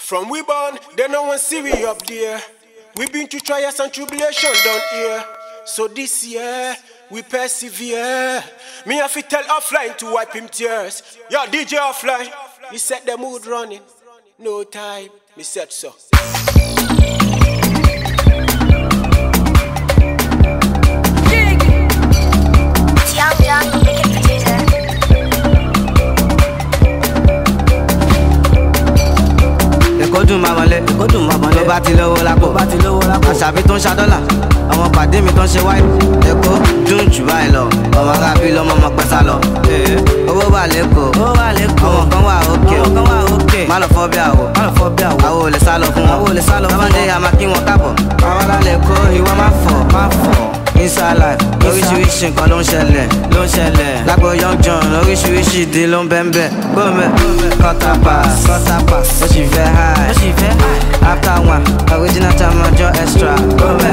From we born, they no one see we up there. We been through trials and tribulation down here. So this year, we persevere. Me have to tell offline to wipe him tears. Yo, DJ offline, he set the mood running. No time, me said so. kó dùn máa mọ̀lẹ́ kó dùn máa mọ̀lẹ́ tó bá ti lówó lápò bá ti lówó lápò àṣàbí tó ń ṣa dọ́là àwọn pàdé mi tó ń ṣe wáyé ẹ̀kọ́ dùn jù báyìí lọ ọmọ arábí lọmọ ọmọ pẹ́sà lọ owó wà lẹ́kọ̀ọ́ owó wà lẹ́kọ̀ọ́ ọmọ kan wà òkè ọmọ kan wà òkè má lọ fọ́ bí àwọ̀ má lọ fọ́ bí àwọ̀ àwọ̀ ò lè fún wọn àwọ̀ ò lè fún wọn tábàdé inside life oríṣiríṣi nǹkan ló ń ṣẹlẹ̀ ló ń ṣẹlẹ̀ lágbo young john oríṣiríṣi ìdí ló ń bẹ́ńbẹ́ bómi kọ́tà pass kọ́tà pass ó sì fẹ́ high high after one original time ọjọ́ extra bómi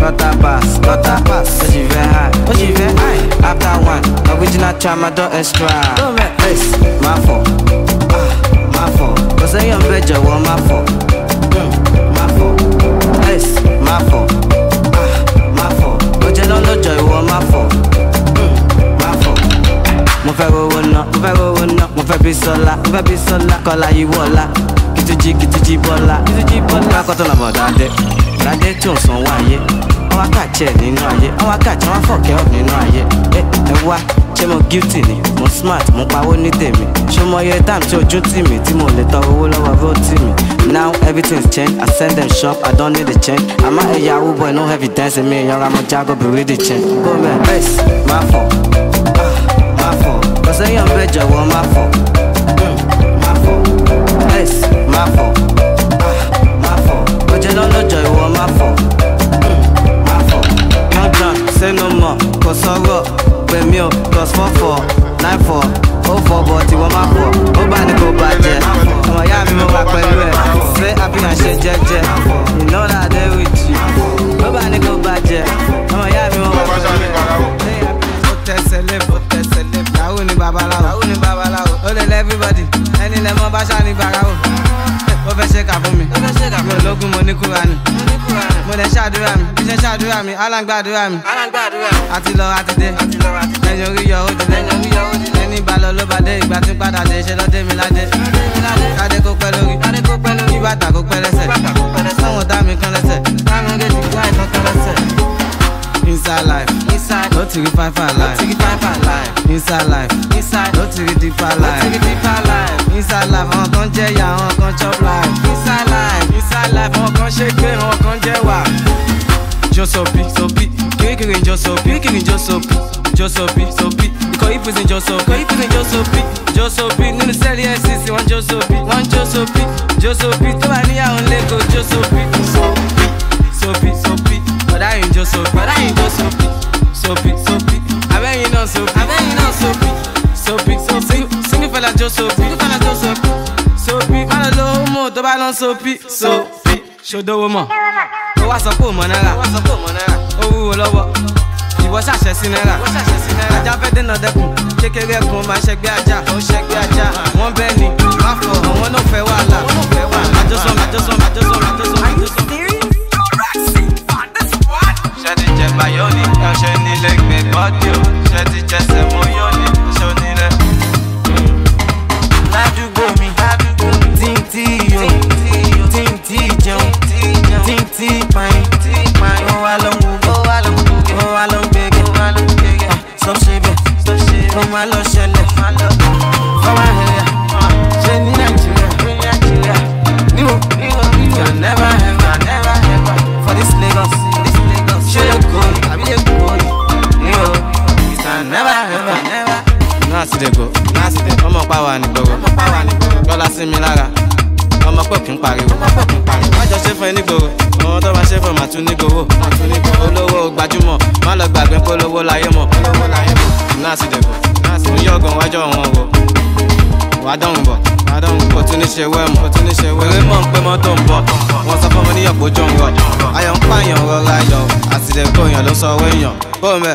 kọ́tà pass kọ́tà pass ó sì fẹ́ high ó sì fẹ́ high after one original time ọjọ́ extra bómi face má fọ̀ ah, má fọ̀ kò sẹ́yìn ọ̀bẹ jọ̀wọ́ má fọ̀ hmm, má fọ̀ face má fọ̀. jọ ìwọ má fọ̀ mm, má fọ̀. mo fẹ́ rówó ná mo fẹ́ rówó ná mo fẹ́ bí sọlá mo fẹ́ bí sọlá kọ́lá yíwọ́ ọ̀la kìtìjì kìtìjì bọ́lá kìtìjì bọ́lá. kákọ́tọ̀ làmọ̀ dáadé dáadé tí ò sanwó ayé ọwọ́ kàchẹ́ nínú ayé ọwọ́ kàchẹ́ wọn fọ̀kẹ́ ọ̀ nínú ayé ẹ wá ṣé mo guilty ni mo smart mo pawó ní tèmi ṣé mo yẹ time tí ojú tì mí tí mo lè tọ owó lọ́wọ́ bó tì now everything's changed i send them shop i don't need a change àmọ́ ẹ̀yà boy. No heavy dance mi ìyanra mo jágọ̀ bìrì the change. gómẹ bẹ́ẹ̀s má fọ̀ ah, má fọ̀ kọ́sẹ́yìn bẹ́ẹ̀ jọ̀wọ́ má fọ̀ hmm, má fọ̀ bẹ́ẹ̀s má fọ̀ ah, má fọ̀ kọjá lọ́nà jọ ìwọ má fọ̀ hmm, má fọ̀ no say no more kò sọ̀rọ̀ pè mí o plus four four nine four ó fọ bọ̀ tí wọ́n máa pọ̀ ó bá ní kó bàjẹ́ ọmọ ìyá mi mo wà pẹ̀lú ẹ̀ fẹ́ àfihàn ṣe jẹ́jẹ́ ìnáwó adé wìjì ó bá ní kó bàjẹ́ ọmọ ìyá mi mo wà pẹ̀lú ẹ̀ tẹsẹ̀ lé bó Yahoo ni babaláwo. Yahoo ni babaláwo. Ó lè lẹ́ everybody. Ẹni lẹ mọ́ bá ṣá fẹ́ ṣe kà fún mi mi ò lókun mo ní kúra ni mo lè ṣàdúrà mi bí ṣe ṣàdúrà mi alágbàdúrà mi àti lọ àti dé ẹyin orí yọ ó dé ẹni bá ló bá dé ìgbà tí padà dé ṣe lọ mi ládé kádé kó pẹ́ lórí kí bàtà kó pẹ́ lẹ́sẹ̀ sọ̀wọ́n dá mi kán lẹ́sẹ̀ dá mi lè ti gbá ìtàn kán lẹ́sẹ̀. inside life no tiri five five life inside life inside No ti rí deeper life no ti rí deeper life inside life àwọn kan jẹ́ ya, àwọn kan chop life inside life inside life àwọn kan ṣe gbé àwọn kan jẹ́ wà. jọ́sọ̀bí sọ̀bí kékeré jọ́sọ̀bí kékeré jọ́sọ̀bí jọ́sọ̀bí sọ̀bí ikọ̀ ìpèsè jọ́sọ̀ ikọ̀ ìpèsè jọ́sọ̀bí jọ́sọ̀bí nínú sẹ́ẹ̀lì ẹ̀sìsì wọn jọ́sọ̀bí wọn jọ́sọ̀bí jọ́sọ̀bí tó bá níyàwó lẹ́kọ̀ọ́ jọ́sọ̀bí sọ̀bí sọ̀bí sọ̀bí ọ̀dà yìí jọ́sọ̀bí ọ̀dà yìí jọ́sọ̀bí sọ̀bí sọ̀bí abẹ́yìn náà sọ̀bí. Sopi, sopi, sopi, big, so big, so sing, sing me fella just so big, fella just so Sopi, so big. Má lọ sopi, sopi, tó bá lọ so big, so big. Ṣòdòwò mọ̀, ó wá sọ pé òmò náírà, ó wúwo lọ́wọ́, ìwọ ṣàṣẹ sí náírà, ajá fẹ́ dènà dẹkùn, kékeré kun máa ṣẹgbẹ́ ajá, ó ṣẹgbẹ́ ajá, wọ́n bẹ́ẹ̀ ni, má fọ̀, àwọn náà fẹ́ wàhálà, àjọsọ, àjọsọ, àjọsọ, àjọsọ, àjọsọ. ṣe báyọ̀ ní ẹ̀ṣẹ̀ nílé gbé bọ́dì o ṣe ti jẹsẹ̀ mú yóò ní ṣó nílẹ̀. ládùúgbò mi tí ń tí yo tí ń tí jẹun tí ń tí pààyàn ó wà ló ń wo ó wà ló ń gbẹgẹ ah, sọ ṣe bẹ́ẹ̀ ó má lọ ṣẹlẹ̀ fọwọ́ ẹ̀yà ṣe ní nàìjíríà níwò you can never. ago ọmọ pàwà nígboro lọ́la sí mi lára ọmọ pọ̀ kí n pariwo má jọ ṣe fún ẹ nígboro àwọn tó bá ṣe fún màtún nígboro olówó gbajúmọ̀ má lọ gbàgbé polówó láyé mọ̀ nọ́ọ̀sì dẹ̀kọ̀ mo yí ọ̀gàn wájọ́ wọn wò wàá dánwò bọ̀ kò tún ní ṣe wẹ́mù eré mọ̀ ń pẹ́ mọ́tò ń bọ̀ wọ́n sọ fún mi níyàn kó jọ ń rọ̀ ayọ̀ ń pààyàn rọra yọ àtìlẹ́kọ̀ọ́yàn ló sọ wẹ́yàn bọ́ọ̀mẹ́.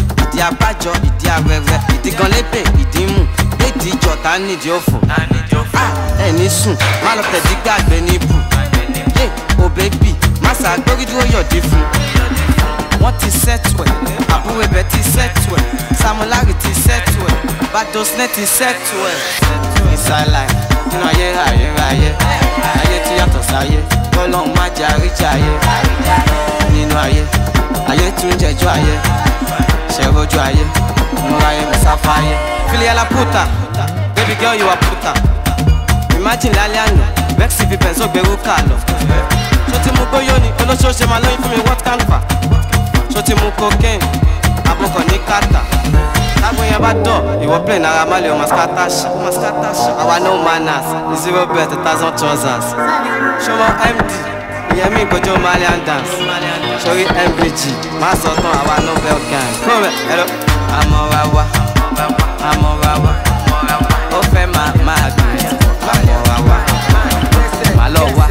ìdí abájọ ìdí abẹ́fẹ́ ìdí gan lépè ìdí mú léèdì ìjọta nídìí òfò ẹni ah, sùn má lọ tẹ̀dí gbàgbé ní ibù yé o bébì má ṣàgbórí dúró yọ̀dí fún wọ́n ti sẹ́tù ẹ̀ àbúrò ibẹ̀ ti sẹ́tù ẹ̀ samulari ti sẹ́tù badosne ti sẹ́tù ẹ̀ ìsàlàyé nínú ayé ayé ayé ayé tí yàtọ̀ sáyé kọ́lọ́ọ̀ má jẹ́ àríjáyé nínú ayé ayé tún jẹjọ́ ayé ṣe rojú ayé mo ráyè mi sáfáyé filiala puta baby girl you a puta imagine lálẹ́ àná vexy fi pẹ̀sọ́ gbẹ̀rú kà lọ. ṣó ti mú gbóyò ni olóṣooṣe máa lóyún fún mi what can fa ṣó ti mú cocaine abọ́kọ̀ ní kàtà tábọ̀ yẹn bá dọ̀ ìwọ plẹ̀ náírà má lè ọmọ I want no manners zero bet thousand trousers ṣọmọ md ìyẹn mi kojú malian dance sórí mvg má sọ tán àwa novel gang kúrò ẹ̀rọ àmọ́ wa wá àmọ́ wa wá ó fẹ́ máa máa gbé àmọ́ wa wá má lọ wá.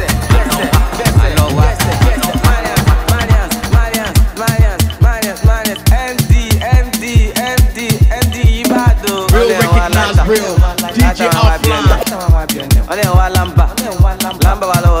Real DJ Offline. Ọlẹ́run wa lamba, lamba wa lọ́wọ́.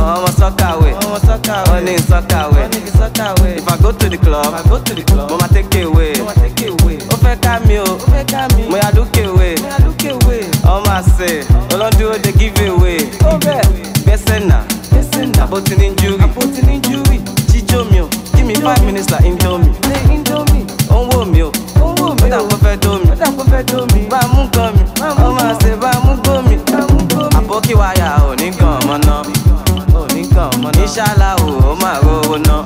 ọmọ sọ́kàwé ọ̀nì sọ́kàwé if i go to the club if I go to the club, mama take it away Mama take ó fẹ́ ká mi o mo ya ya Mo yà dúkè wé say, àṣẹ olódúró dey give away be gbẹ́sẹ̀ nà àbótí ní júwì jíjó mi o give me five minutes like indomie ó ń wò mí o ó dà kó fẹ́ dó mi bá a mú nǹkan mi ọmọ. oníṣàlà ò ó mà rówó ná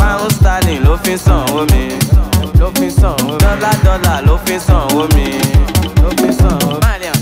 márùn sterling ló fi sàn owó mi dọ́là dọ́là ló fi sàn owó mi ló fi sàn owó mi.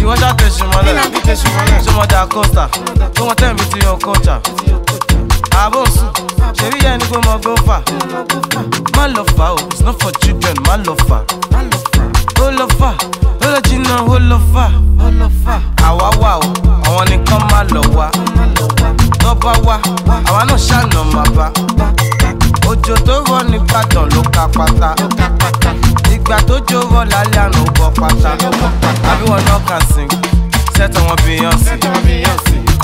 You want that test, Shimona? Shimona that Costa. Don't want them to your culture. I won't yẹn ni pé mo gbó fà. Má lọ fà it's not for children, má lọ fà. Ó lọ fà, ó lọ jìnnà, ó lọ fà. Àwa wà o, àwọn nìkan no lọ wá. Lọ́ba wá, àwa náà ṣàna màbá. Òjò tó rọ̀ ní Ìbàdàn ló ka pátá ìgbà tó jó rọ lálẹ́ àná bọ̀ pátá àbíwọ̀n náà kàn sí sẹ́tọ̀ wọn Beyonce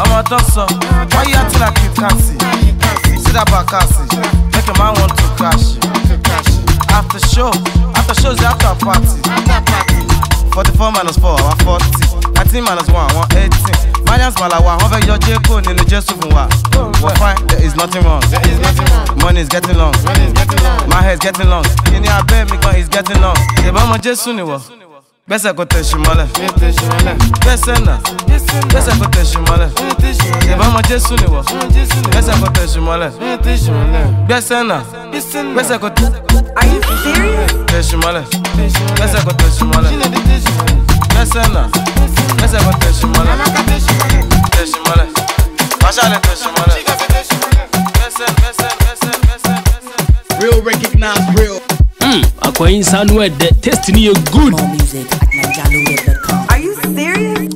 ọmọ tó sọ wọ́n yá tíra kí kàsì sídàbà kàsì make a man want to crash after show after show is after party. 44 minus 4 àwọn 40 13 minus 1 àwọn 18 Marians Malawa wọ́n fẹ́ yọ Jeko nínú Jésù fún wa. We're fine, there is nothing wrong. There is nothing wrong. Money is getting long. My hair is getting long. Kí ni abẹ́ mi gan is getting long. Ṣèbá ọmọ Jésù ni wọ́n. Baisse à côté, je suis malin. Baisse là. Baisse à côté, je suis malin. Et va manger sous les voix. Baisse à côté, je suis malin. Are you serious? Je suis malin. Baisse à côté, je suis malin. Baisse là. Baisse à côté, je suis malin. Je suis malin. Machalé, je suis malin. Baisse, baisse, Real recognize real. Mm. akwayin sanu ẹdẹ taste ni good. Are you serious?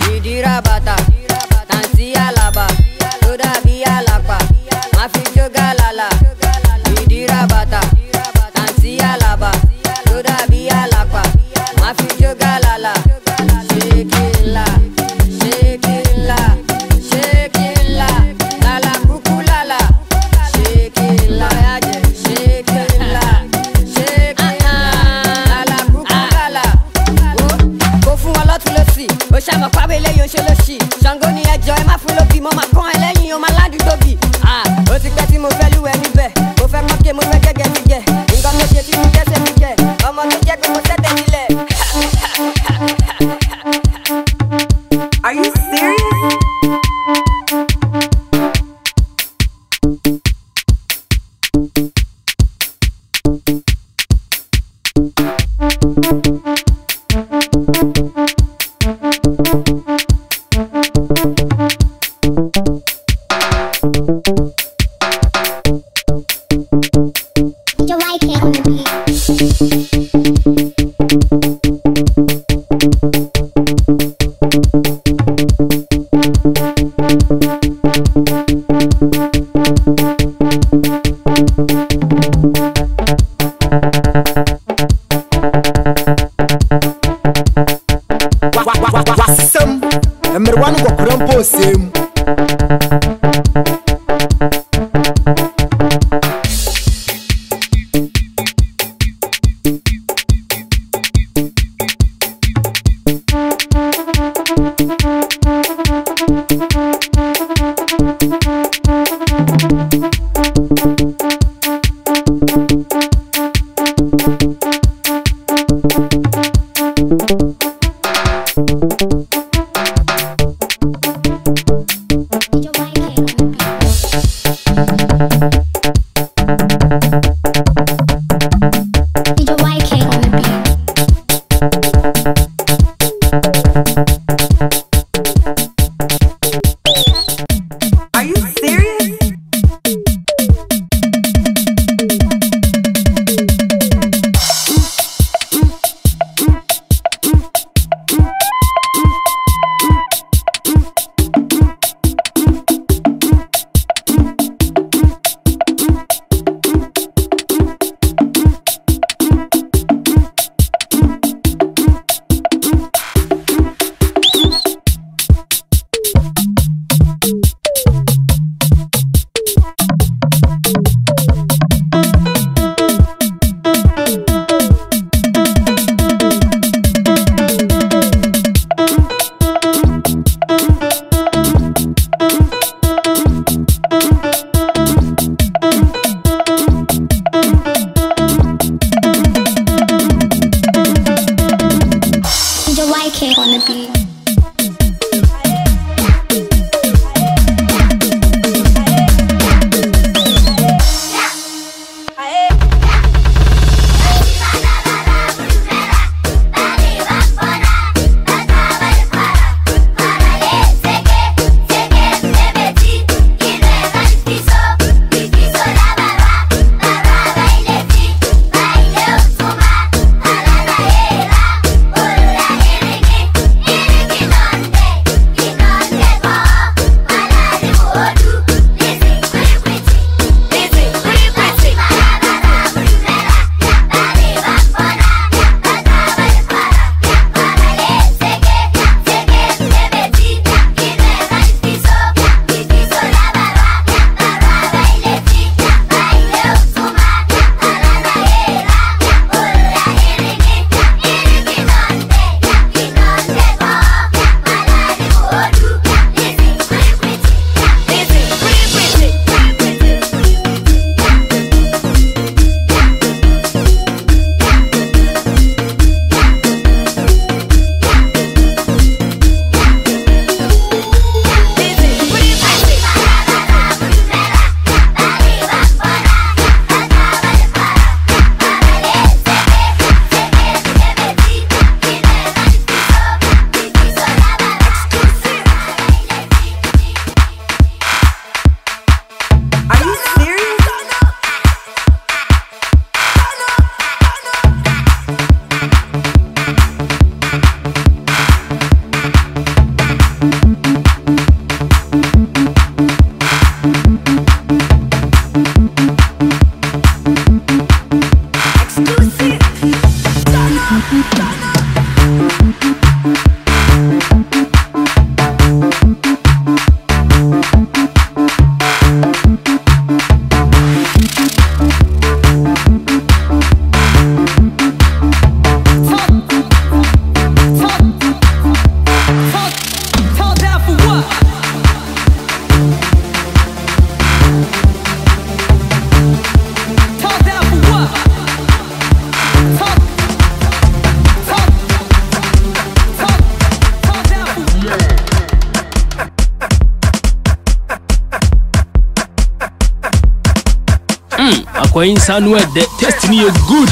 kwa nsa no ɛdɛ test good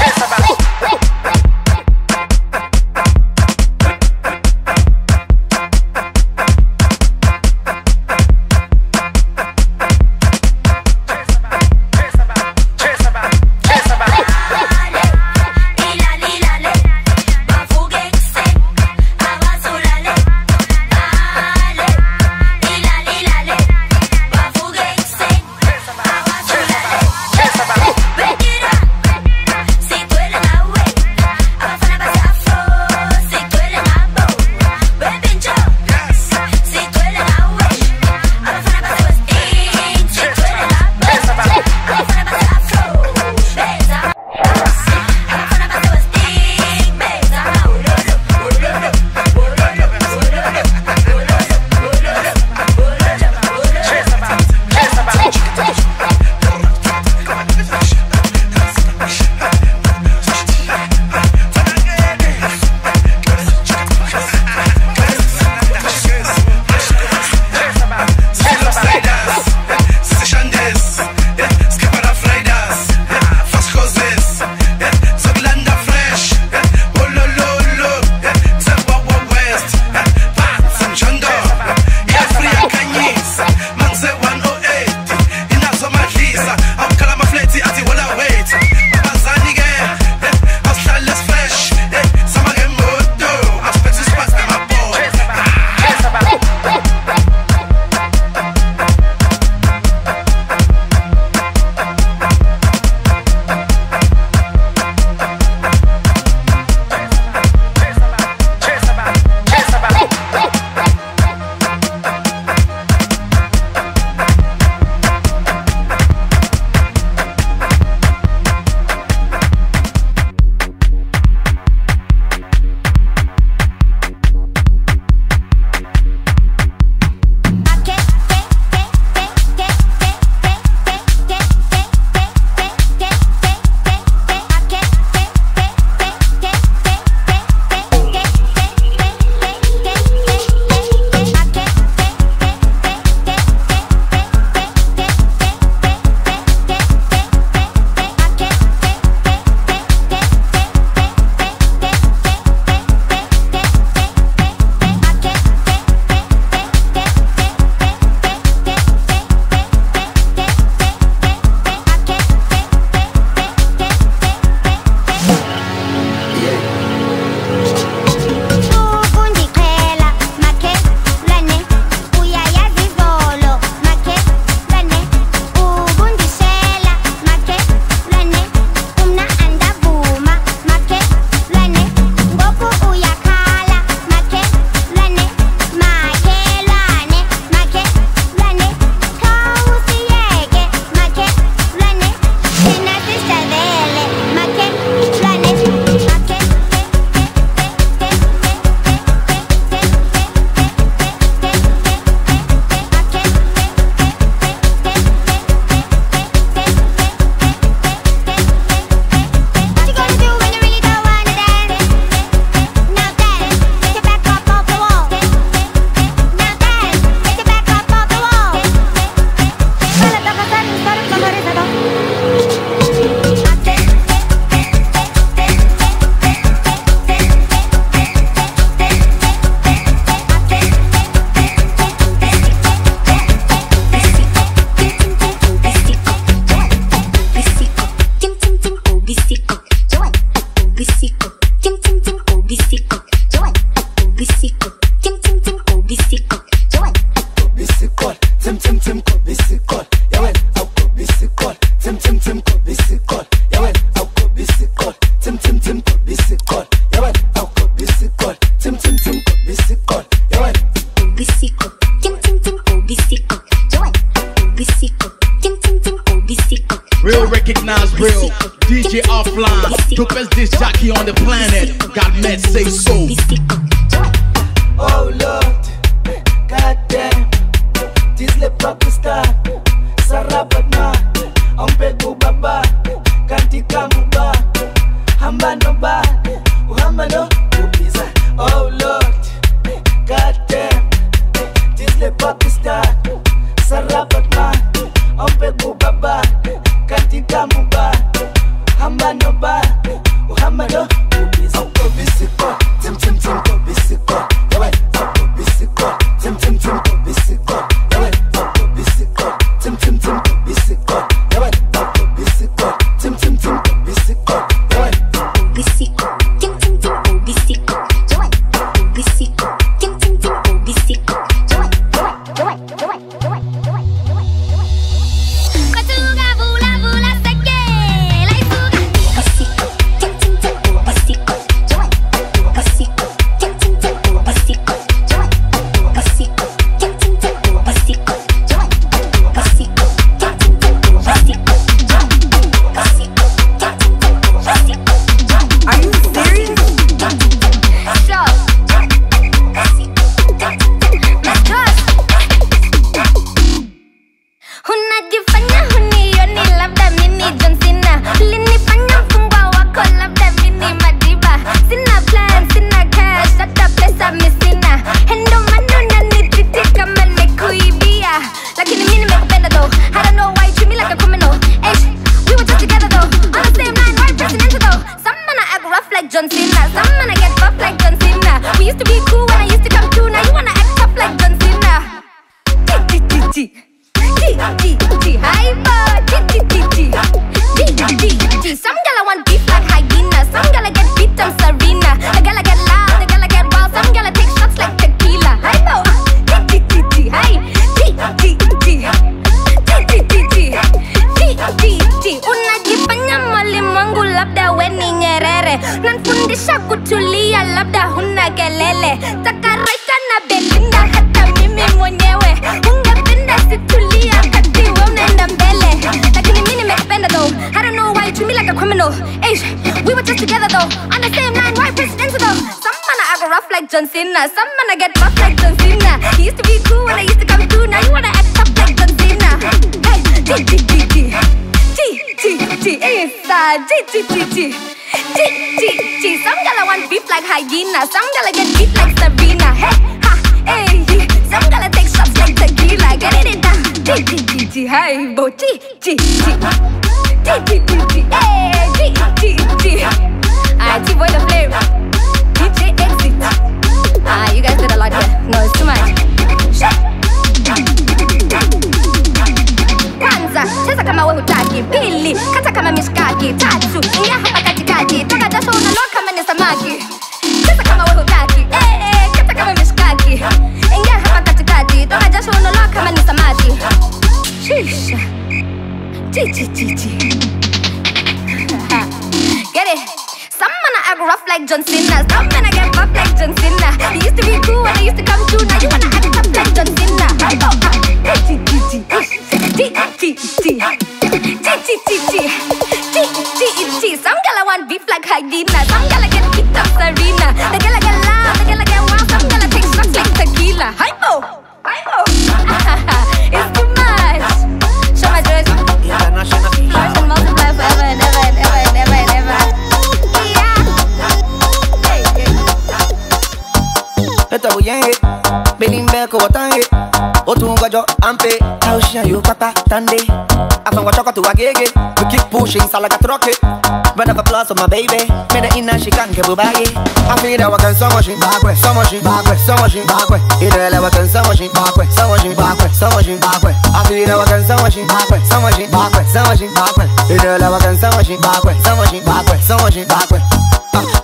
que bubague Afinal a canção hoje, bagulho, são hoje, bagulho, são hoje, bagué. E não eleva a canção hoje, bagué, são hoje, bagulho, são hoje, bagulho Afinal a canção hoje, bagulho, são hoje, bagulho, são hoje, bagué. E não eleva a canção hoje, bagué, são hoje, bagulho, são hoje, bagué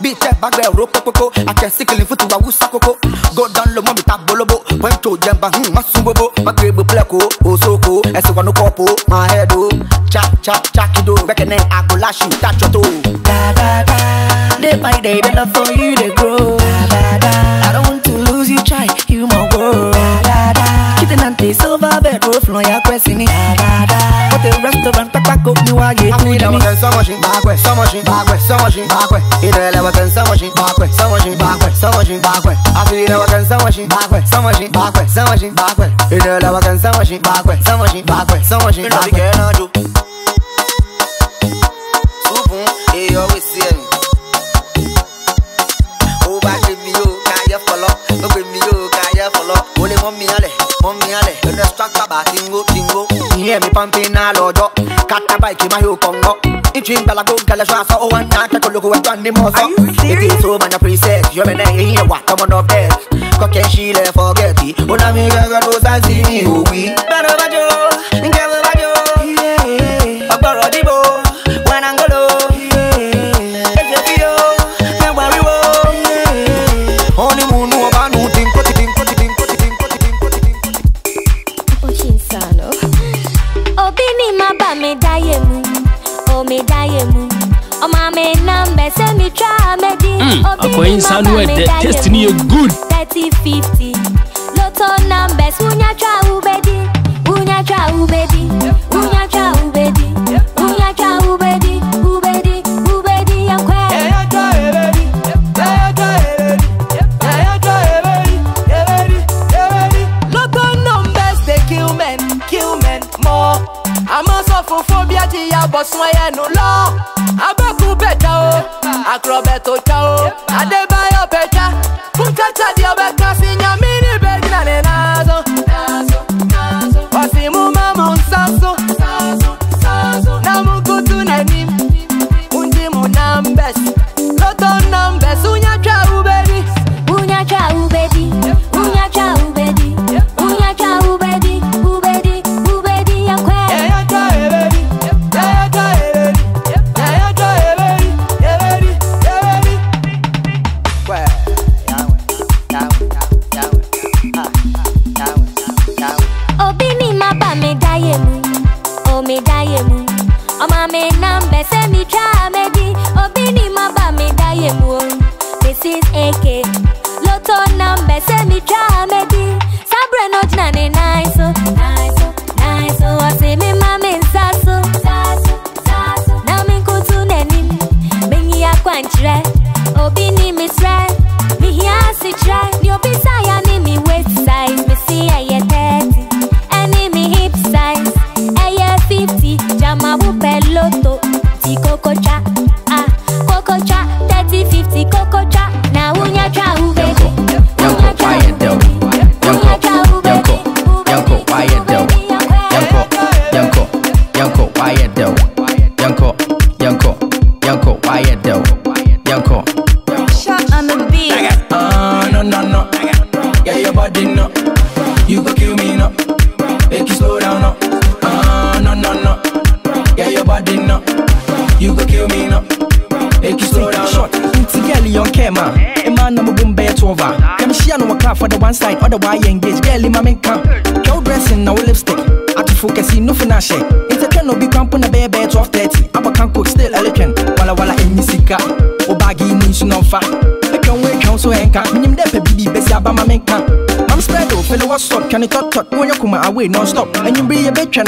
Bitch, bagulho, roupa, cocô Aquece que ele flutua, o saco, Go down, lomo, tá bolobo Põe tu, jamba, hum, masumbobo Bagué pleco, o soco É suga no copo, my head, Chá, chá, chá, que do a agulashi, tá chotou day by day, the love for you they grow. Da, da, da. I don't want to lose you, try you my world. Kitten and the silver bed roof, no ya question it. What the restaurant, papa cook me while you need me. I So much in backway, so much in backway, so much in backway. It will ever turn so much in backway, so much in backway, so much in backway. I feel it ever turn so much in backway, so much in backway, so much in backway. It will ever turn so much in backway, so much in backway, so much in backway. You know we cannot do. Super, hey, always. tell us off for one night, take look at one more. Are you serious? It is so man a preset, you mean I hear what I'm on of death. Cocaine she left forget it. When I make a girl, those I see me, oh we. spread their destiny good.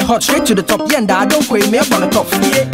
hot, straight to the top. Yeah, and I don't quit me up on the top. Yeah.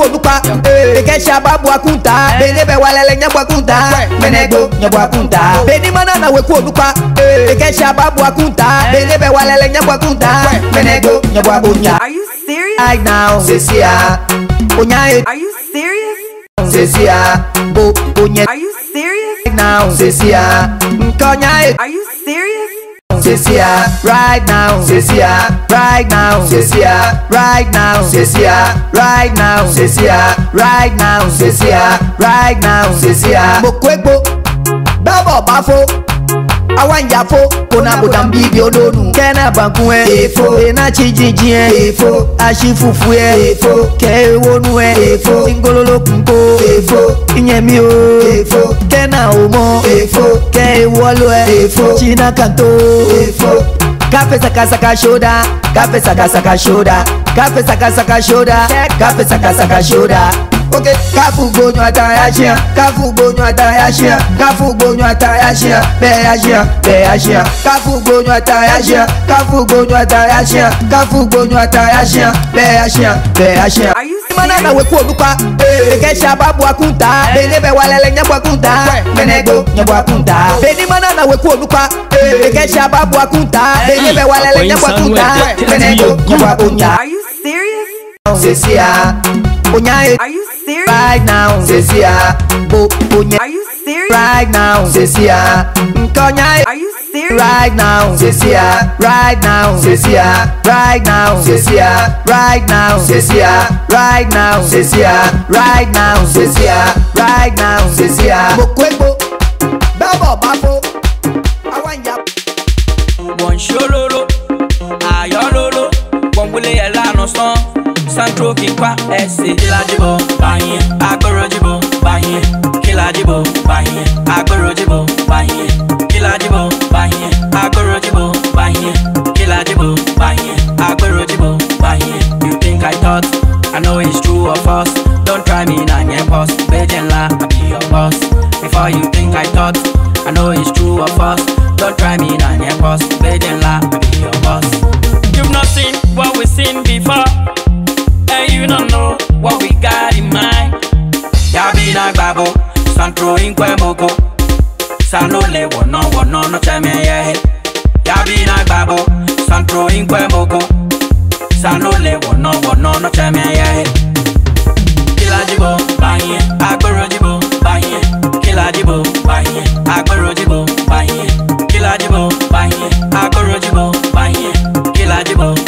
olupa eke shaba bua kunta eh. belebe walele nyabua kunta eh. menego eh, nyabua kunta beni manana weku olupa eke shaba bua kunta belebe walele nyabua kunta menego nyabua kunta Are you serious? Right now, Cecilia. Onyaye. Are you serious? Cecilia. Bo Onyaye. Are you serious? Right now, Cecilia. Konyaye. Cecia, right now. Cecia, right now. Cecia, right now. Cecia, right now. Cecia, right now. Cecia, right now. Cecia. Mo kó babo bẹ́ẹ̀ bọ̀ bá fo, àwa ń kona botambi biodonu kena banku ɛ efo ena tsididi ɛ efo asi fufu ɛ efo kɛ ewonu ɛ efo ngololo kunko efo inyemi o efo kena omo efo kɛ ewɔlo ɛ efo tsina kanto efo kafe sakasaka shoda kafe sakasaka shoda kafe sakasaka shoda kafe sakasaka shoda. oke káfùgbò yan àtàyà ṣíà káfùgbò yan àtàyà ṣíà káfùgbò yan àtàyà ṣíà bẹ́ẹ̀ ṣíà bẹ́ẹ̀ ṣíà káfùgbò yan àtàyà ṣíà káfùgbò yan àtàyà ṣíà káfùgbò yan àtàyà ṣíà bẹ́ẹ̀ ṣíà bẹ́ẹ̀ ṣíà. manana weku olupa ekesha babu akunta belebe walele nyabu akunta menego nyabu akunta beni manana weku olupa ekesha babu akunta belebe walele nyabu akunta menego nyabu akunta. Are you serious? Sisia, onyaye. Are you right now sesi bo onye are you serious right now sesi a are you serious right now sesi right now sesi right now sesi right now sesi right now sesi right now sesi right now sesi a gbogbo babo, bẹ́ẹ̀ bọ̀ bá fo àwọn ìyá. wọ́n ń ṣòróró àyọ̀róró santro kíkwa ẹsẹ̀. kíládìbò báyẹn agbóròjìbò báyẹn kíládìbò báyẹn agbóròjìbò báyẹn kíládìbò báyẹn agbóròjìbò báyẹn kíládìbò báyẹn agbóròjìbò báyẹn. you think i thought i know it's true of us don't try me na yẹn pause gbẹjẹ ńlá i be your boss before you think i thought i know it's true of us don't try me na yẹn pause gbẹjẹ ńlá i be your boss. you've not seen what we've seen before you don't know what we got in mind. Ya Yabina Babo, Santro Inquemoko, Sanole, Wono, Wono, no cheme Ya Chemeye. Yabina Babo, Santro Inquemoko, Sanole, Wono, Wono, no cheme Chemeye. Kilajibo, Baye, Akorojibo, Baye, Kilajibo, Baye, Akorojibo, Baye, Kilajibo, Baye, Akorojibo, Baye, Kilajibo.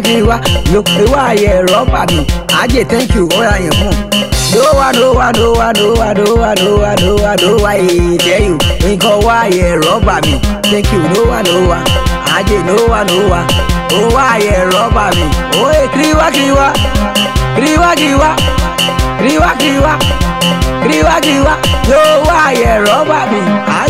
giwa look wa ye roba mi aje thank you oya yen fun do wa do wa do wa do wa do wa do wa do wa do wa e tell you nkan wa ye roba mi thank you no wa no wa aje no wa no wa o wa ye roba mi o e kriwa kriwa kriwa kriwa kriwa kriwa kriwa kriwa no wa ye roba mi aje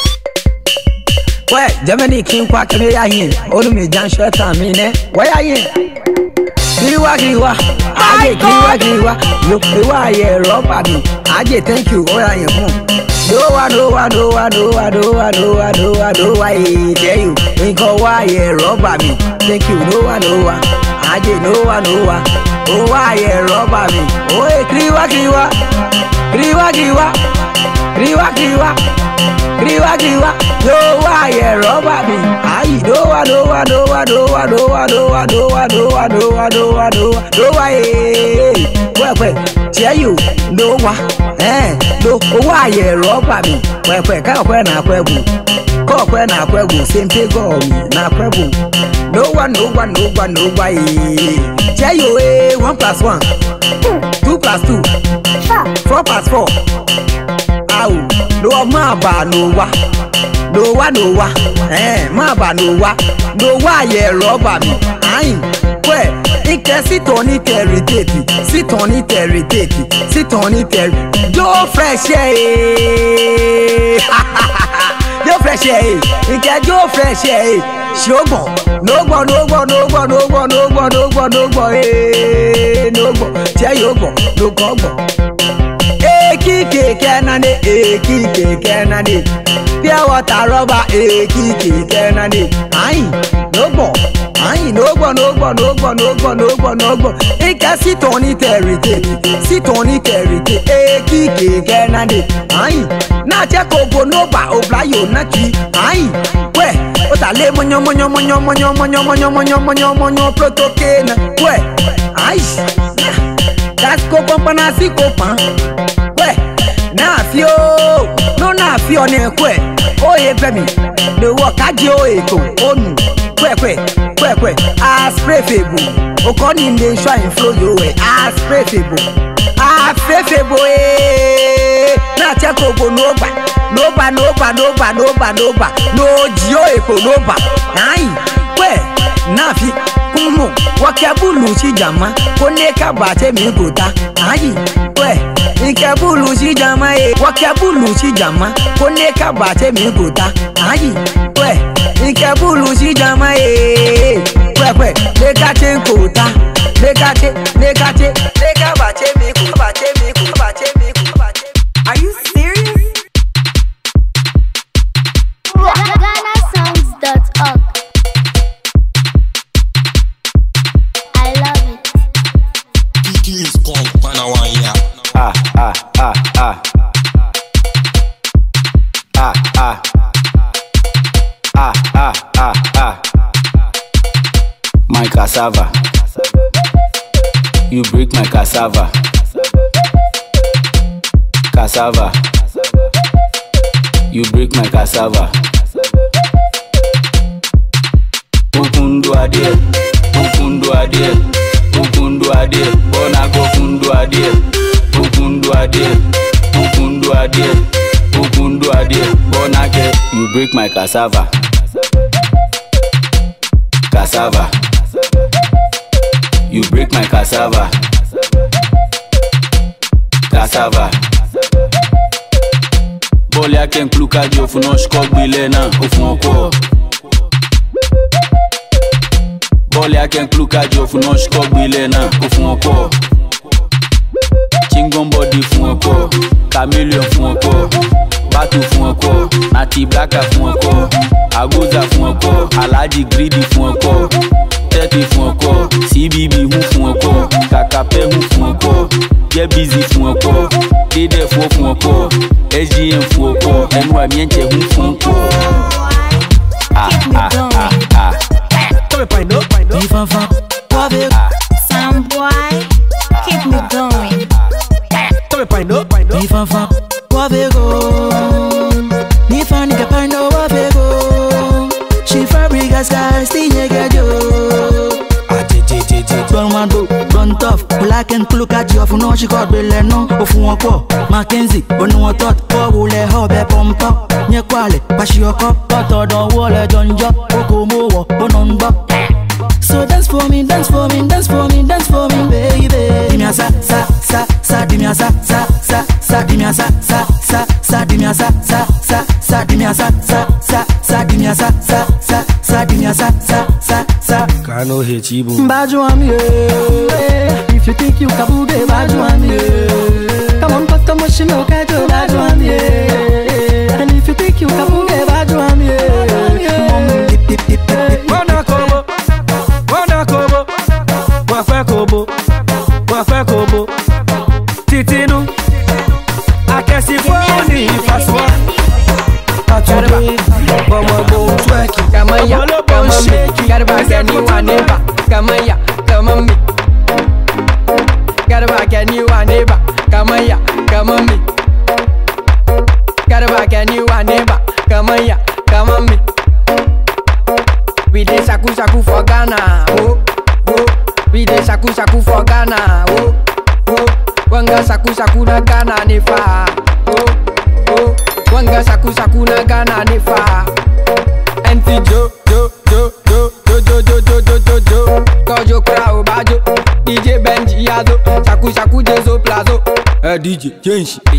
wɛ germany kinkwa kene ya yin olumi jansɛ tan mi nɛ wɔya yin kiriwa kiriwa aje kiriwa kiriwa yokewa ayɛ rɔba mi aje thank you wɔya yin fun dowa dowa dowa dowa dowa dowa dowa dowa ee tẹ yu nkan wa yẹ rọba mi thank you dowa dowa ajé dowa dowa o wa yẹ rọba mi oye kiriwa kiriwa kiriwa kiriwa kiriwa kiriwa griwa griwa dowa yẹ rọba mi ayi dowa dowa dowa dowa dowa dowa dowa dowa dowa dowa dowa dowa yee pẹpẹ tiẹyu dowa ẹn do owa yẹ rọba mi pẹpẹ káàpẹ nà pẹbù kọọpẹ nà pẹbù sèǹtẹ gọọmi nà pẹbù dowa dowa dowa dowa yee tiẹyu ee one plus one two plus two four plus four o ma ba bà ló wà ló wà ló wà má bà ló wà ló wà yẹ rọ́bà mi àyìn pẹ́ ike sítọ̀ ní tẹ̀rì tètè sítọ̀ ní tẹ̀rì tètè sítọ̀ ní tẹ̀rì yóò fẹ́ ṣe é yóò fẹ́ ṣe é no yóò no ṣe no ṣogbọn no n'ogbọn no n'ogbọn no n'ogbọn n'ogbọn ee n'ogbọn tí ẹ yóò gbọn ló gbọn gbọn. ekike kenade ekike kenade pure water rubber ekike kenade anyị n'ogbo anyị n'ogbo n'ogbo n'ogbo n'ogbo n'ogbo n'ogbo ịka sitoniterite sitoniterite ekike kenade na ka obonoba oblayo nachi si ko na afio no na afio ne kwe oye mi, ne wo kaji oye ko onu kwekwe kwekwe asprefebo okọ ni nde nsọ àyìnfó yòówẹ asprefebo afẹfẹbo ee náà tẹ kò gbó n'oba n'oba n'oba n'oba n'oba n'oba n'ojio èkó n'oba ayi pẹ náà fi kún mọ si Jama. sí jàmá kó ní kábàtẹ mi kò ta ayi pẹ nkebulu chijama ye wakebulu chijama kone kaba temi kota ayi wẹ nkebulu chijama ye pẹpẹ leka te kota leka te leka te leka ba temi kota ba temi kota ba temi kota ba temi. ah ah ah ah ah ah ah my cassava you break my cassava cassava you break my cassava. Okundu adie, okundu adie, okundu adie, bona go kundu adie, okundu adie do adie do adie bonake you break my cassava cassava you break my cassava cassava bọ́ọ̀lì akẹ́ńkúlùkàdì òfin náà ṣùkọ́gbìn ilẹ̀ náà òfin ọkọ̀ bọ́ọ̀lì akẹ́ńkúlùkàdì òfin náà ṣùkọ́gbìn ilẹ̀ náà òfin ọkọ̀ single body fún ọkọ chameleon fún ọkọ bàtò fún ọkọ nati blaka fún ọkọ agoza fún ọkọ alhaji greedy fún ọkọ tẹ́tẹ̀ fún ọkọ cbb hu fún ọkọ kakapẹ́ hu fún ọkọ jẹ́bízi fún ọkọ dédé fún fún ọkọ sgm fún ọkọ ẹnu àmìẹ̀jẹ̀ hu fún ọkọ. Ah, ah, ah, ah. Ìfanfan fani nova wavego nifa nikapanda wavego shifabrigaskastinyekajo gbọ̀nwádò gbọ̀ntọ́f bùlákẹ́ń kúlùkàjì ọ̀fun náà ṣìkọ́ gbélé náà òfun wọn pọ̀ mackenzie oníwọ̀n tọ́t bọ́ọ̀wù lẹ̀ ọ̀bẹ pọ́ńpọ́ nyẹ́kọ́ àlẹ̀ pàṣẹ ọkọ́ tọ́tọ̀dọ̀ wọ́ọ̀lẹ̀ jọ̀njọ́ okòó mọ́wọ́ ó nà ń gbọ́. So dance fo me, dance fo me, dance fo me, dance fo me baby Dim ya sa sa sa dim ya sa sa sa sa Kano heti bo Mba John mi ee Covid, gente.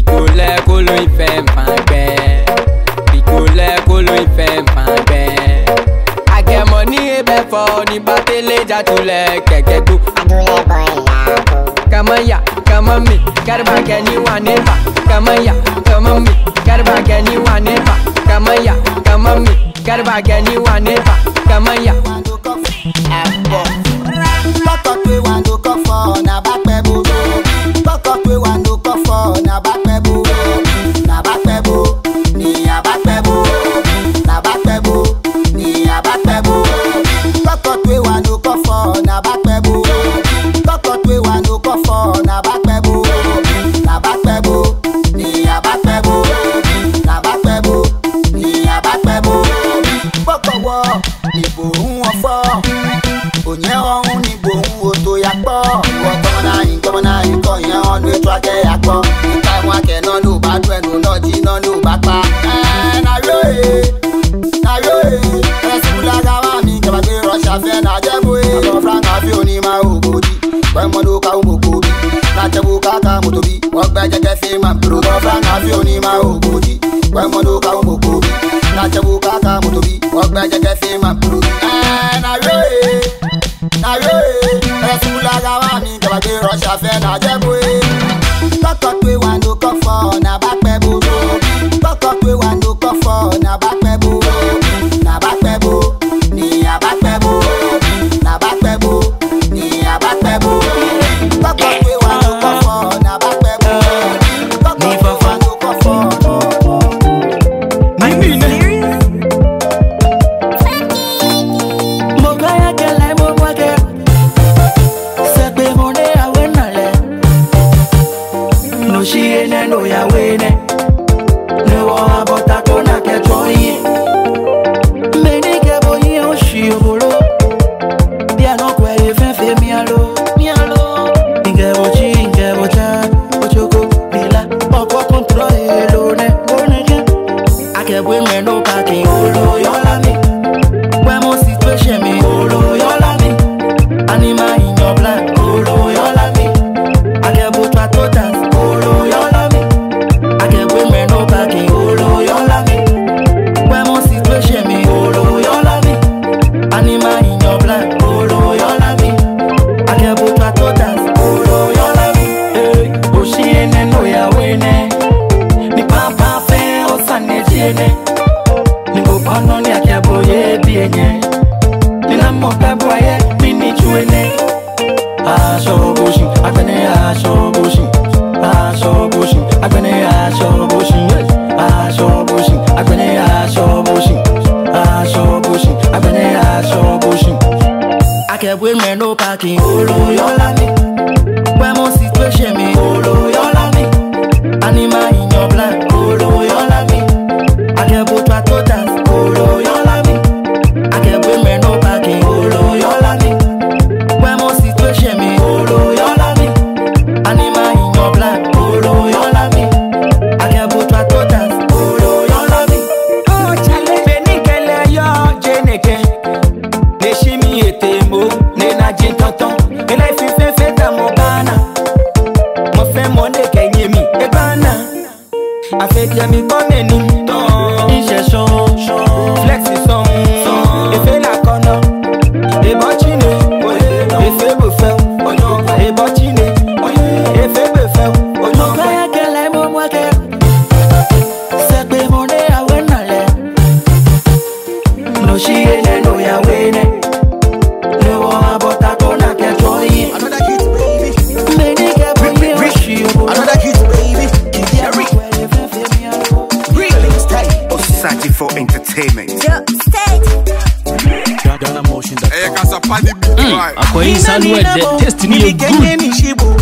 kwa hii sandwich the taste ni good nishibo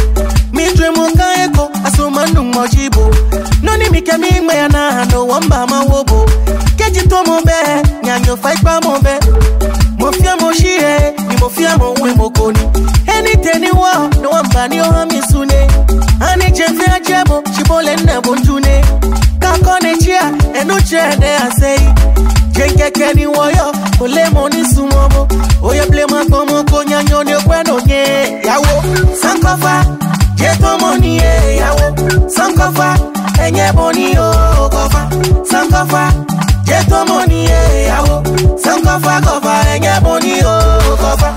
midwe monga eko asumanu mojibo noni mikemimwe yanahano wamba mawobo kejito mobe nyanyo faipa mobe mofia moshie ni mofia mowe mokoni eniteni wa no wamba ni ohamisune anichemfe ajebo shibole nnabotune kakonechia enuchede ase kẹ̀kẹ́ ni wọ́n yọ kò lè mọ onísùnmọ́ bó oyè plé mọ́ gbọ́n mọ́ kó yanyan ní ọgbẹ́ nà yẹ ìyàwó sankọfa yẹ tó mọ́ ní yẹ ìyàwó sankọfa ẹ̀yẹ bọ́ ní yóò kọfa sankọfa yẹ tó mọ́ ní yẹ ìyàwó sankọfa kọfa ẹ̀yẹ bọ́ ní yóò kọfa.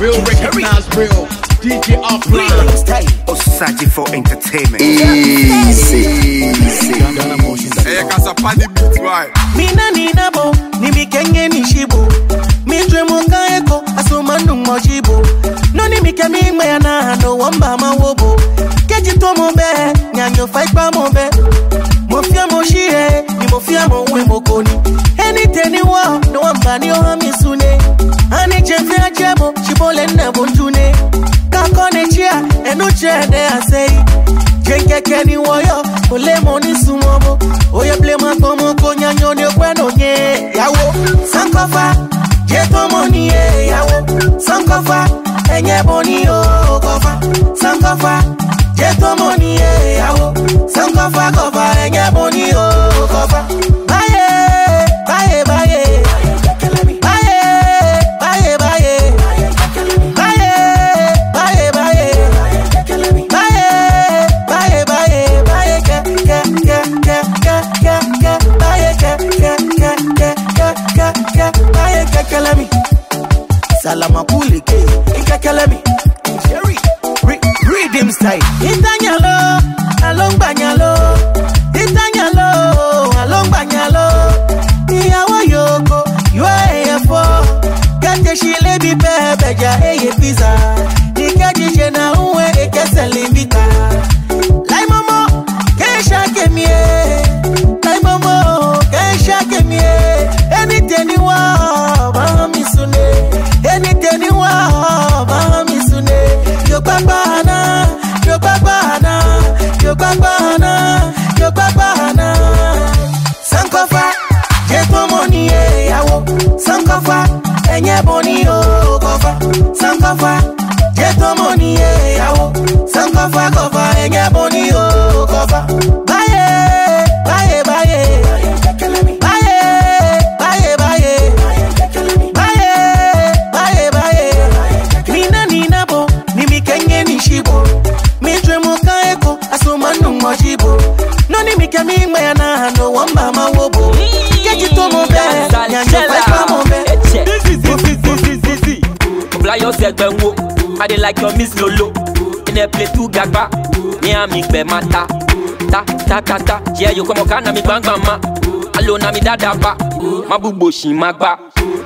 real, recognize real. DJ offline. Osaji for entertainment. Easy, easy. Eh, kasapa ni beat why? Mina ni nabo, ni kenge ni shibo. Mindre munga eko, asumanu mojibo. Noni mikemi mwana, no wamba mawobo. Keji to mobe, nyanyo fight pa mobe. Mofia moshie, ni mofia mowe mokoni. Any teniwa, no wamba ni oha ohamisune. anyị ji efi aja bụ chibolenne bụ ntune kakọnechi ya enuchede asei jenkeke n'iwoyo ole ma onisumobo onye blematọmọkọ onye anya onye kwena onye yawo sankọfa jetomoniye yawo sankọfa enyeboniyo kọfa sankọfa jetomoniye yawo sankọfa kọfa enyeboniyo kọfa Salama Kulike, Ika Kalemi, Read him style. over. ẹgbẹ́ ń wo pàdé like your miss lolo ilẹ̀ play two gagba ní àmì gbẹ̀ máa ta ta ta ta ta yẹ yòókù ọmọ ká nà mí gbangba ma alo nà mí dáadáa pa má gbogbo ṣì má gbà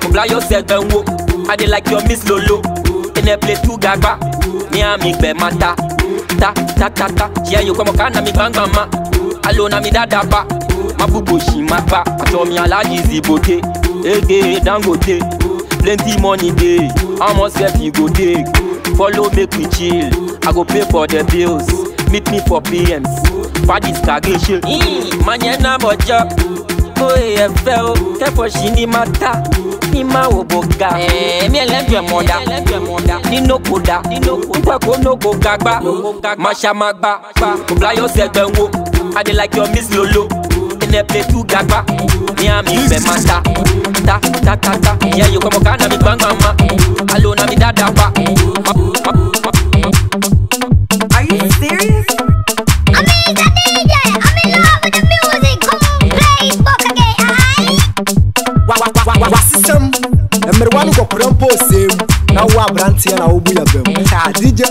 kòbláyọ̀ sẹ̀gbẹ̀ ń wo pàdé like your miss lolo ilẹ̀ play two gagba ní àmì gbẹ̀ máa ta ta ta ta ta yẹ yòókù ọmọ ká nà mí gbangba ma alo nà mí dáadáa pa má gbogbo ṣì má gbà àtọ̀ mi aláàjì zìbòde ege dangote plenty money dey how much sef you go take follow make we chill i go pay for the bills meet me for pms padis kageshe. manyana bọjọ oye ẹfẹ o kẹfọ sí ni máa ta ní máa wò bó ga. ẹ̀ẹ́mí ẹlẹ́jọ̀ mọ̀dá nínú kò dá nípa kó nó kò gagbá máa ṣàmàgbá kò bláyọ̀ sẹ́gbẹ̀ ń wo adélakẹ́ ọ̀mísìlóló ne play tout gagba Mi and me be mata Ta, ta, ta, ta Yeah, you come kana mi bang mama Alone Are you serious? I'm in the DJ, I'm in love with the music Come play book again, aye? Wa, wa, wa, wa, wa, wa, system Number one, go put on post, Now, wa, brandy, and I will be a bim Ta, ah, DJ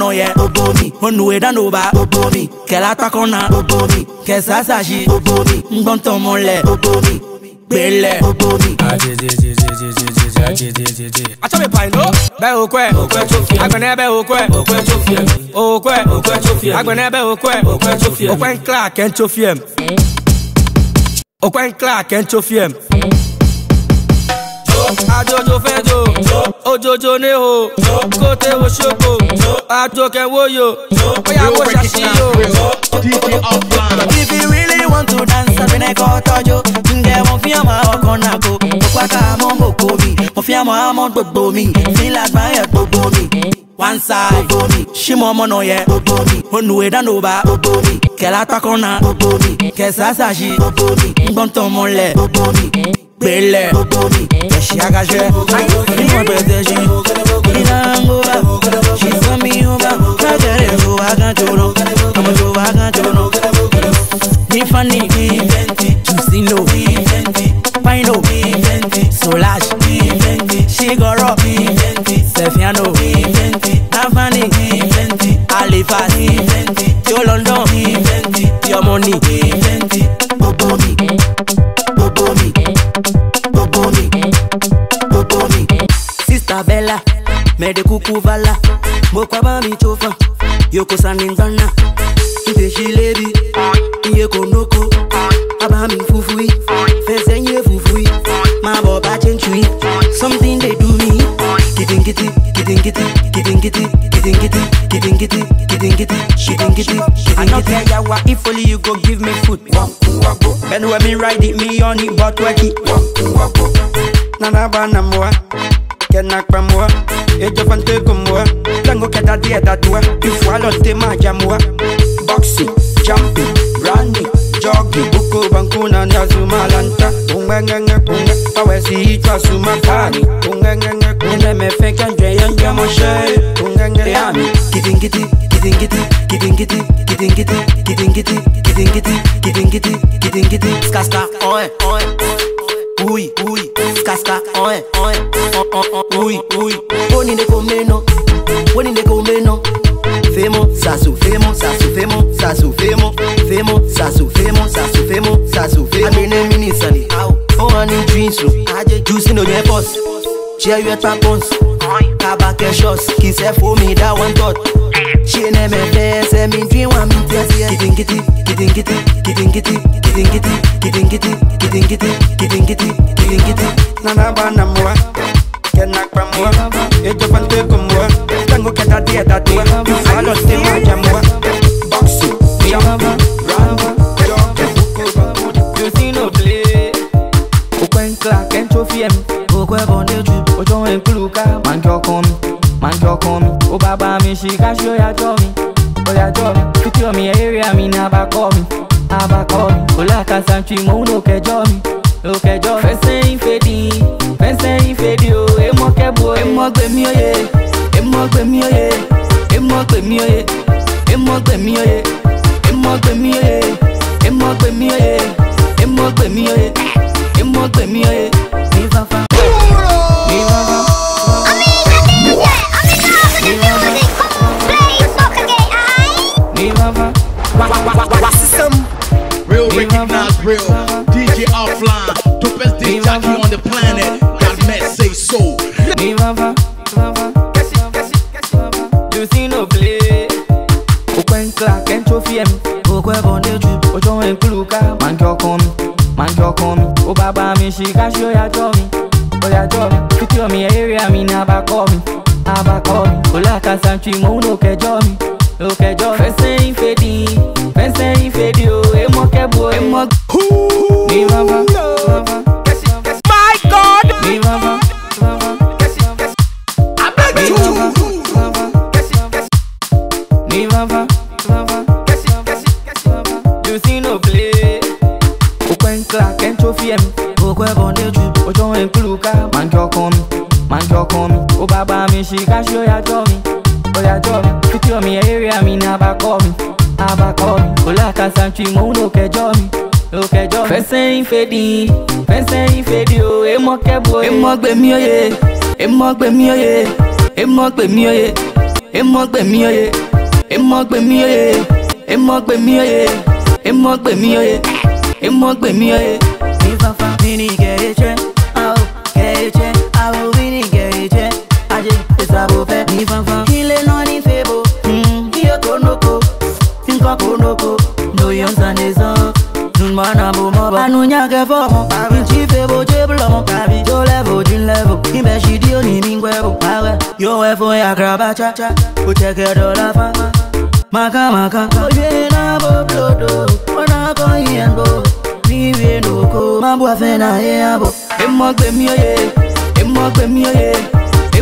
no ye obomi onuwe dan oba obomi kela takọna obomi kẹsasaji obomi ngbọntọmọlẹ obomi gbẹlẹ obomi. Achọ́bí pàìló. Bẹ́ẹ̀ o kọ́ ẹ̀. O kọ́ ẹ̀ tó fi ẹ̀. Agbẹ̀nẹ́ bẹ́ẹ̀ o kọ́ ẹ̀. O kọ́ ẹ̀ tó fi ẹ̀. O kọ́ ẹ̀. O kọ́ ẹ̀ tó fi ẹ̀. Agbẹ̀nẹ́ bẹ́ẹ̀ o kọ́ ẹ̀. O kọ́ ẹ̀ tó ojojo ne ho ko te wo ṣoko ajo wo yo oya wo ṣaṣi yo. if you really want to dance abinẹ kọ tọjú ǹjẹ́ wọ́n fi àmọ́ ọkàn náà kó òpákà mọ́ mọ́kò mi wọ́n fi àmọ́ àmọ́ gbogbo mi nílẹ̀ àgbáyé gbogbo mi one side gbogbo mi símọ ọmọ náà yẹ gbogbo mi onuwe dánova gbogbo mi kẹlá takọ̀nà gbogbo mi kẹsàsàṣì gbogbo mi ngbọ́ntàn mọ́lẹ̀ gbogbo mi she she In Angola, me over. gbélé ogobi ẹ̀ṣẹ̀ àgàṣẹ onímọ̀ pẹ̀tẹ́ṣẹ̀ ìlà ngova ṣì sọ mi ova kájẹrẹ tó wá kan tóró ọmọ tó wá kan tóró. Tiffany Jusino Pino Solaj Shigoro Sefiano Avani Alifas Yo London Your money. Tabella, mede kuku vala Mokwa ba mi chofa, yoko sani nzana, Ipe shilebi, iye konoko Aba mi fufui, fese nye fufui Ma bo ba chenchui, something they do me Kitin kiti, kitin kiti, kitin kiti, kitin kiti, kitin kiti, kitin kiti, kitin kiti, I don't care yawa if only you go give me food. Ben when me ride it, me on it, but work it. Nana banamwa. kenak pa moi Et je vante comme moi Tango keda dia da toi Tu vois l'onte ma jamwa Boxing, jumping, running, jogging Buku bankuna na zumalanta Punga ngenge punga Pawe si hitwa sumakani Punga ngenge punga Nene me fenka njwe yenge mo shay Punga ngenge yami Kitingiti, kitingiti, kitingiti, kitingiti, kitingiti, kitingiti, kitingiti, kitingiti Skasta, oe, oe, oe Uy, uy, skasta, oe, oe oui, oui. Oni ne komeno, oni ne komeno. Femo, sasu, femo, sasu, femo, sasu, femo, femo, sasu, femo, sasu, femo, sasu, femo. Amene minisani, oh ani jeans lo, juice no dey boss. Chair you at my kabake shots, kiss me that one thought. Chine me pese mi dream wa mi tiatia Kitingiti, kitingiti, kitingiti, kitingiti, kitingiti, kitingiti, kitingiti, kitingiti, kitingiti Nana ba namwa ke na kwa mwa E jo pan te kumwa Tango ke dati e dati You follow se ma jamwa Boxu, jamba, ramba You see no play Ukwen klak en chofiem Ukwe bonde jup Ojo en kluka Man kyo komi Man kyo komi O baba mi shikasho ya chomi O ya chomi Kutyo mi area mi na bakomi Abakomi Olaka sanchi mo uno kejomi Lo kejomi Fese infedi Fese o boy. Emo gbe mi oye, emo gbe mi oye, emo gbe mi oye, emo gbe mi oye, emo gbe mi oye, emo gbe mi oye, emo gbe mi oye, emo gbe mi oye. Real recognize real DJ offline, the best DJ on the planet. call jọ kan mi máa jọ kan mi ó bá bá mi ṣe káṣí ó yàjọ mi ó yàjọ mi fídíò mi area mi ní abakọ mi abakọ mi kò lákàtà tí mò ń lò kẹjọ mi lò kẹjọ mi. fẹsẹ̀ ìfèdí fẹsẹ̀ ìfèdí o ke kẹ́bu emo. èèmọ̀. ní mama. jọkan call me, jọkan mi me. bá bá mi ṣe káṣí ó yàjọ mi ó yàjọ You tell me area mi ní abakọ call me, mi kò lákàtà tí mo ń lò kẹjọ mi lò kẹjọ mi. fẹsẹ̀ ń fèdí fẹsẹ̀ ń fèdí o èèmọ̀ kẹ́bù èèmọ̀ gbèmí òye èèmọ̀ gbèmí òye èèmọ̀ gbèmí òye èèmọ̀ gbèmí òye èèmọ̀ gbèmí òye èèmọ̀ gbèmí òye èèmọ̀ gbèmí òye èèmọ̀ gbèmí òye. mi fafa mi ni ìgẹ̀rẹ́ jẹ́. fẹ́ ní fanfa. kílẹ̀ náà ní fèbò. kí o kò nóko. tí n kọ́ kò nóko. lóye ń sàn lè sàn. dùnmọ́ náà mo mọ́ bọ́. ànúnyà kẹfọ́ ọmọ. kàbí tí fèbò jẹ́ bùlọ̀ ọmọ. kàbí tó lẹ́bù jí ń lẹ́bù. ibẹ̀ ṣì dí òní mi ń gbẹ́bù. àwẹ̀ yóò wẹ̀ fún yàrá bá chá chá. o jẹ́ kẹ́ dọ́là fa. màkà màkà. òye náà bó bl Emo gbe mi oye, emo gbe mi oye.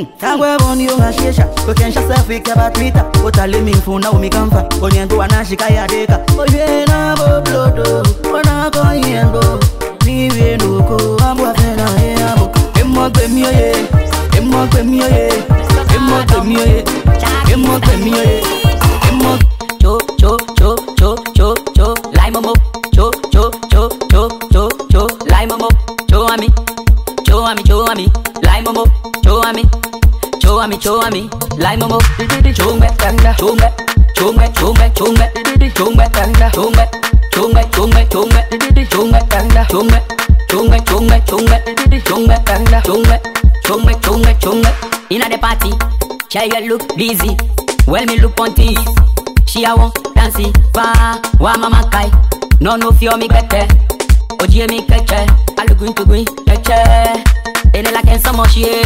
nani kagweboni ungashesha tokensha sefika batwita umikamfa onyendu anashikayadeka oyenaboblodo onakoyendo niwenuko abwafenaye abo emogbemioye emogbemioye emogbemioye e chúa mi chúa mi lại momo chuông bé tăng ra chuông bé chuông bé chuông bé chuông bé chuông bé tăng ra chuông bé chuông bé chuông bé chuông bé chuông bé tăng ra chuông bé chuông bé chuông bé chuông bé chuông bé tăng ra chuông bé chuông bé chuông bé chuông bé inna the party chai girl look busy well me look on this she a want dancing wa wa mama kai no no fear me kete ojie mi kete alugun tugun kete ken so mo she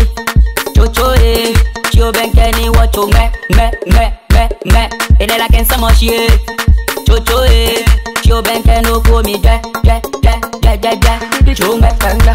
E chochoe chiobenkeni wacho ngwe ngwe ngwe ngwe ngwe edelakensamochie chochoe chiobenkenokomi jwe jwe jwe jwe jwe jwe chongwe chongwe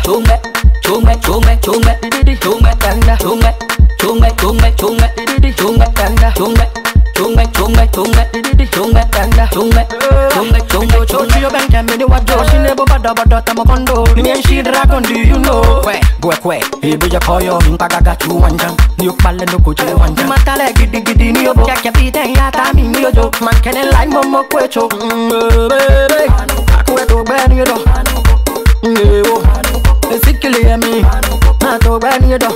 chongwe chongwe chongwe chongwe chongwe chongwe chongwe chongwe chongwe chongwe chongwe chunga chunga chunga chunga chunga chunga chunga chunga chunga yo bang jam me wa do she nebo bada bada tamo kondo me and she dragon do you know kwe kwe kwe e be ja koyo min paga ga chu wanjam ni yo palle no ko je wanjam mata le gidi gidi ni yo bo kya bi ten ya ta mi ni yo jo man kene line mo mo kwe cho kwe to ben yo do Ewo, sikili ya mi, na to ben yo do,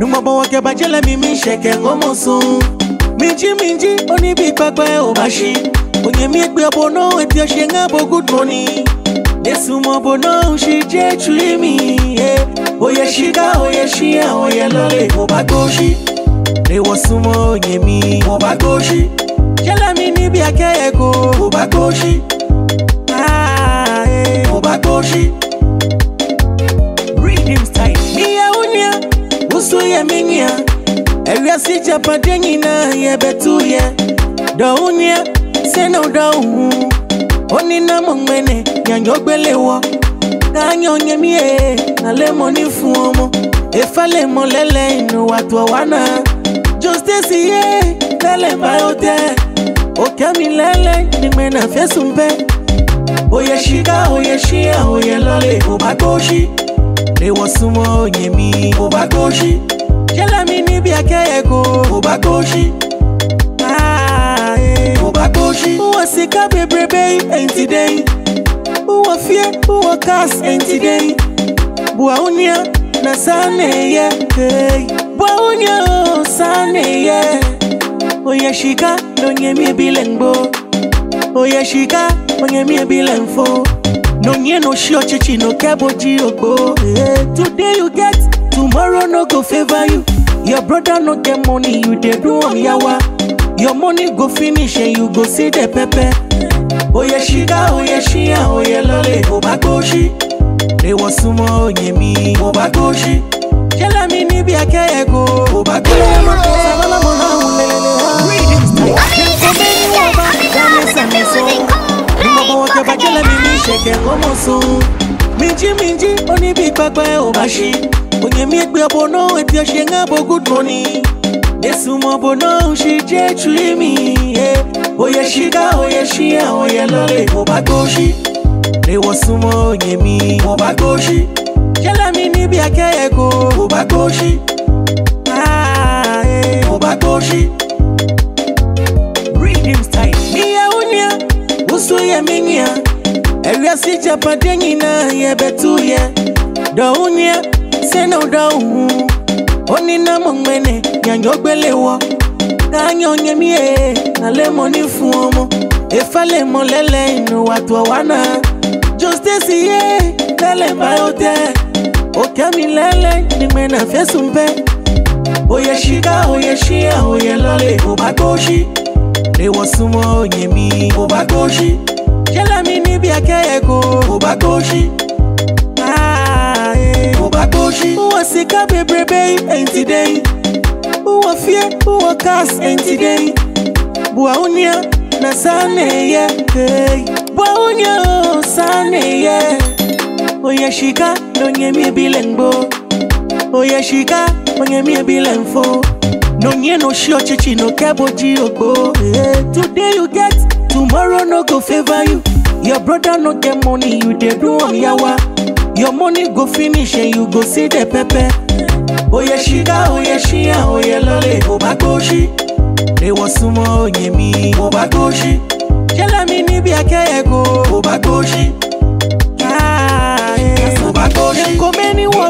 numọbọwọkẹ bàjẹlẹ mi mi ṣẹkẹ ọmọ sun minjiminji oníbi pẹpẹ ò bá ṣí onyemi gbé ọbọ eti ètò ẹṣẹ ń bọ good morning èsùnmọ ọbọ náà ń ṣe jẹ oye mi oyè ṣíkà oyè ṣíyà oyè lọlẹ mo bá gbóṣí èwọ̀sùnmọ onyemi mo bá gbóṣí jẹlẹ mi níbi akẹyẹ kó mo bá gbóṣí mo ah, bá gbóṣí. rhythm style. ìyàwó ni a so yɛ me nua ɛwiase gyapadeɛ nyinaa yɛbɛto yɛ dɔwo nea sɛ na daun. Oni na ɔnenam ɔmɛne nyanyɛ ɔgbɛle wɔ miye na lemɔne fuo mu ɛfa lemɔ lele no watu wana jostesi ye lɛlɛ bayotɛ okami lɛlɛ nimɛ na fɛsum pɛ oyɛ shika oyɛ shia oyɛ lɔle obakoshi àrẹwọ súnmọ́ òye mi. kò bá tó ṣí ṣẹlẹ̀ mi níbi akẹ́yẹ kò. kò bá tó ṣí. Ah, eh. kò bá tó ṣí. wọ́n sì ká bèbè bẹ́ẹ̀ ẹ̀ǹtì dẹ́yìn. wọ́n fíẹ́ wọ́n káàs ẹ̀ǹtì dẹ́yìn. buwaunia na saneye buwaunia saneye oyeshika lonyemi bilengbo oyeshika onyemi bilenfo no near no sure chichi no keboji ogbo today you get tomorrow no go favor you your brother no get money you dey do am yawa your money go finish and you go see the pepe. oye shiga oye shia oye lole obagoshi ewosunmọ oye mi obagoshi jẹlẹmi níbi akẹyẹ ko obagoshi ọlọmọ ni bi e lẹlẹ wá. Come in, come in, come in, come in, come in, come in, come in, come in, come in, come in, come in, come in, come in, ọmọ ọjọ́ bàjẹ́ lẹ́mí mi ṣẹ̀kẹ̀ kó mọ̀ sùn. minjiminji oníbi pẹpẹ ò bá ṣí onyemi egbe bono eti ọṣẹ ń bo good morning esumo bono ṣi jẹ tùmí oye ṣíga oye ṣí àwọn yẹn lọlẹ mo bá gbó ṣí rewọ súnmọ́ onyemi mo bá gbó ṣí jẹlẹmi níbi akẹyẹ kó mo bá gbó ṣí mo bá gbó ṣí. rhythm style. ìyàwó ni a nso yɛ me nua ɛwiase gyapadeɛ nyinaa yɛbɛto yɛ dɔ wo nua sɛ na wodɔ wo ho oninam ɔmɛne nyanyɔ gbele wɔ n'anya na lemɔ ni fun ɔmɔ efa lemɔ lɛlɛ inu wàtò wana jostesi ye lɛlɛ bayote, tɛ okami lele nimɛ na fɛsun pɛ oyè sika oyè siya oyè lɔle obakosi èèwọ̀ súnmọ́ òye mi. kò bá tó ṣí ṣẹlẹ̀ mi níbi akẹ́yẹ̀ kò. kò bá tó ṣí. kò bá tó ṣí. wọ́n sì ká bèbèrè bẹ́ẹ̀ ẹ̀ǹtì dẹ́yìn. wọ́n fíẹ́ wọ́n káàsì ẹ̀ǹtì dẹ́yìn. buwaunia na saneye hey. buwaunia saneye oyeshika lonyemi bilengbo oyeshika onyemi bilengfo no hear no show chichi no keboji ogbo eh, today you get tomorrow no go favor you your brother no get money you dey do on yawa your money go finish and you go see the pepper oye ṣíga oye ṣíyà oye lọlẹ òbágbóṣí èwọ̀sùnmọ́ oyè mi òbágbóṣí jẹ́lẹ́mi níbi akẹ́yẹ̀kọ́ òbágbóṣí òbágbóṣí.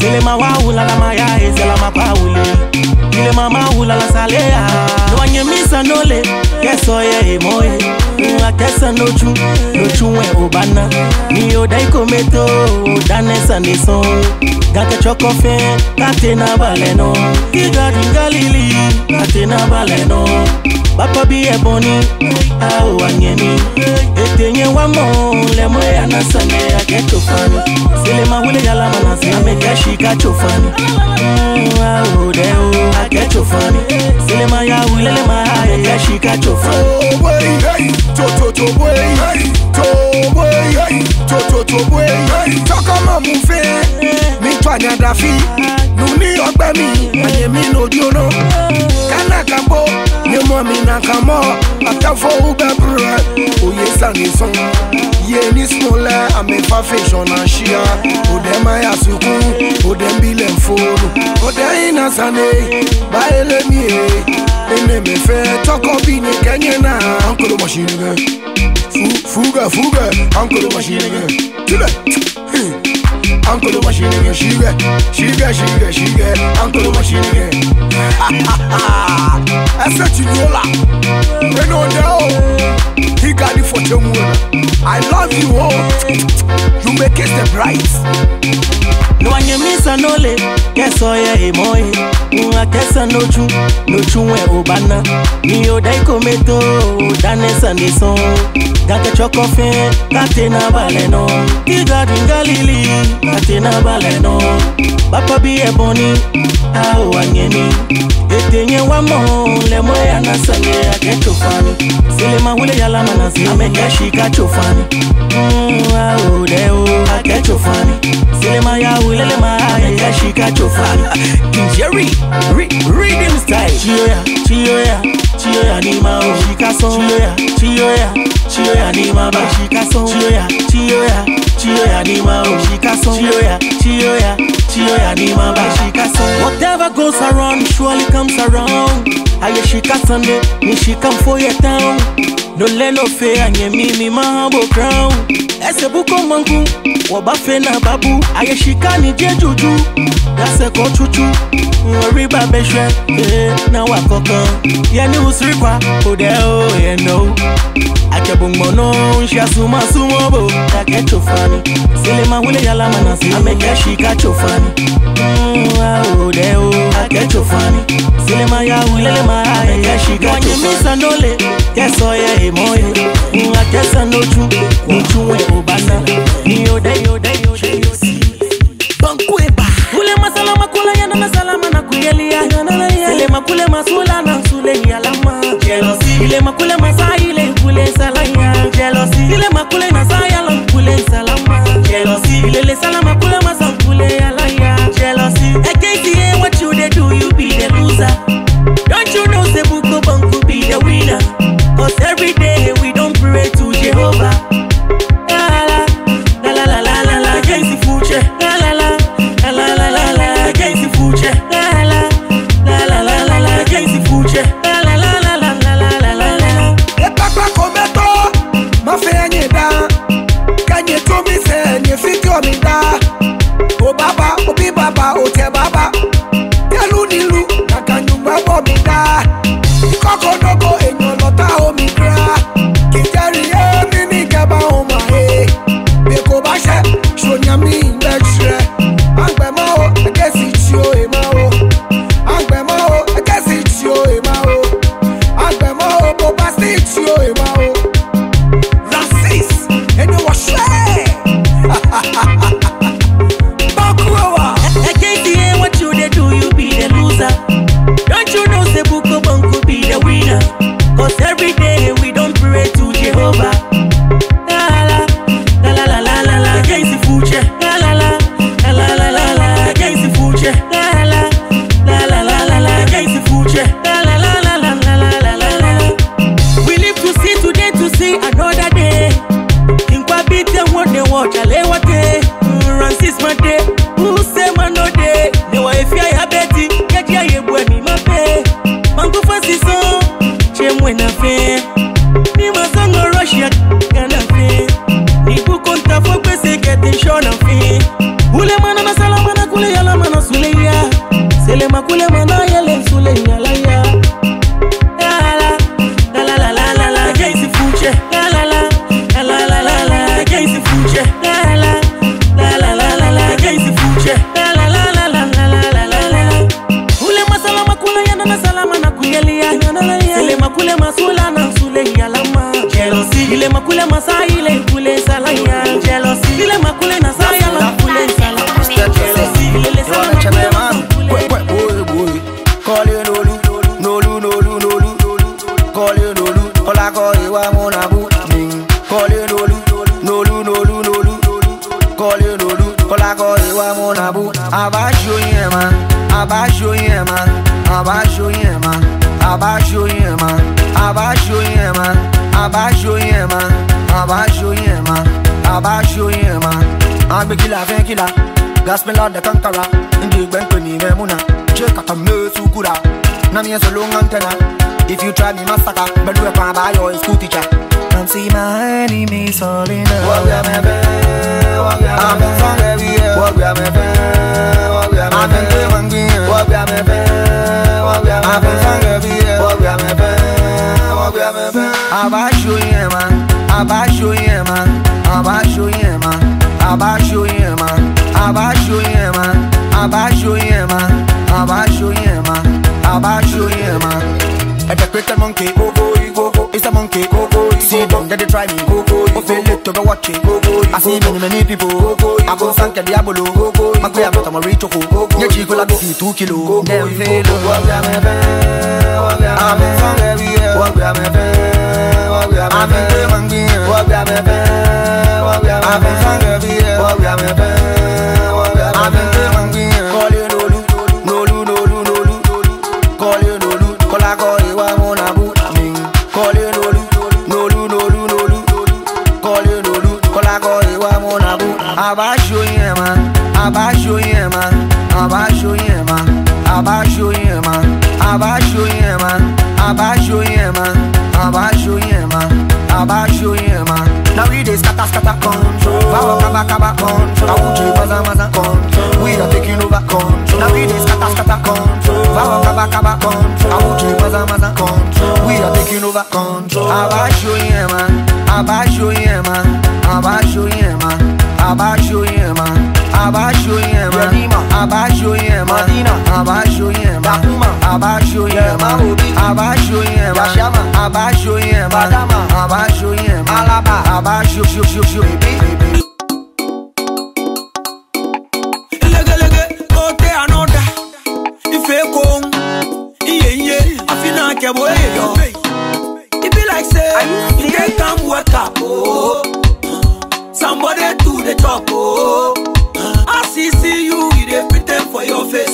Zile mawa ulala mayae zela mapaule Ile mama ulala salea Nwanyemisa nole keso ye e moye Nwa kesa nochu obana Ni odai kometo danesa neso Gake chokofe kate na baleno Kiga kate na baleno bapabi eboni awo anyeni etenye wa mo lemo ya na sange ya ke tofani selema wele ya lama na se ame ke shika tofani awo de o a ke tofani selema ya wele lema ame ke shika tofani toboyi toto toboyi toboyi toto toboyi toko mamufe mi ni mi, fanadafi numi ọgbẹmi ayemi n'odiono kana kambo nemọmi nakamọ atafọwu bẹbrẹ oye sanison yeni sunlẹ amefa fesọna ṣia odemaya sukun odembilẹ nfonu odeyina sane bayelemie enemefẹ tọkọbi ni kẹnyẹna ankolomọsinigẹ fuga fuga ankolomọsinigẹ tilẹ. Ankulumu şiniye şive Şive şive şive Ankulumu şiniye Ese çinyola Ben onda o Higadi fotemuna I love you all oh. You make us the bright nwanyemisa n'ole kesoye imoye nwa kesa n'ochu n'ochu nwe ụbana n'ihe ụdaikometo danesa n'eso gakechọkọfe kate n'abalị nọ ịgadụ ngalili na baleno bapa bi eboni ao anyeni etenye wamo lemwe anasanye ake chofani selema wule yalama nasi amekeshika chofani mm, ao deo ake chofani selema ya wulelema amekeshika chofani kinjeri re, reading style chioya chioya chioya ni mao shikaso chioya chioya chioya ni maba shikaso chioya chioya Chioya Dima, Shika Song. Chioya, Chioya, Chioya Dima, Shika Song. Whatever goes around surely comes around. Aye Shika sande ni shika Nishika Mfoye Town. No no fe anye mimi mahabo crown. Ese buko mangu, wabafe na babu. Aye Shika ni juju dase ko chuchu. Worry ba be shwe, eh, na wakoko. Yani usrikwa, odeo, yeah no. Kebungono nshasuma sumobo kake chofani sile mahule yala manasi amekeshika chofani mm, aodeo ake chofani sile maya ulele maya amekeshika chofani nyimisa ndole yesoye emoye ngakesa ndochu uchuwe obana yode yode yode bankweba kule masala makula yana masalama na kugelia sile makule masula na sule yalama ile makule masai kule sala jealousy ile makule na saya lo kule salama jealousy ile le salama kule masa kule alaya jealousy I can't see what you dey do you be the loser don't you know say buko banku be the winner cause every day him, I bash you him, I bash you him, I bash you him, I bash you him, I bash you him, I bash you him, I monkey, go go, go go, it's a monkey, go go. See, don't get it try me, go go. Feel it to go watch go go. I see many many people, go go. I go sank at Diablo, go go. Me a mata ma reach a hoe Nye cheek will a see two kilo Dem velo Walk ya me pen Walk ya me pen From everywhere Walk ya me pen Walk ya me pen I'm in man bien Walk ya me I'm in man Call you Nolu Nolu Nolu Nolu Call you Nolu Call I call you I wanna boot me Call you Nolu Nolu Nolu Nolu Call you Nolu Call I call you I wanna boot I bash you yeah man abaixo o imã, abaixo o imã, abaixo o imã, abaixo o imã, abaixo o imã, abaixo o imã, abaixo o imã. Now we dey scatter scatter control, vawa kaba kaba control, awuji maza maza control, we are taking over control. Now we dey scatter scatter control, vawa kaba kaba control, awuji maza maza control, we are taking over control. Abaixo o imã, abaixo o imã, abaixo o abaixo o abaixo Yema, abaixo Yema, abaixo Yema, abaixo Yema, é abaixo Yema, chama, abaixo Yema, abaixo Yema, alaba, abaixo, chu, chu, Abaixo baby, Like a boy, yo. It be like say, you take time work up, oh. Somebody to the top, oh. face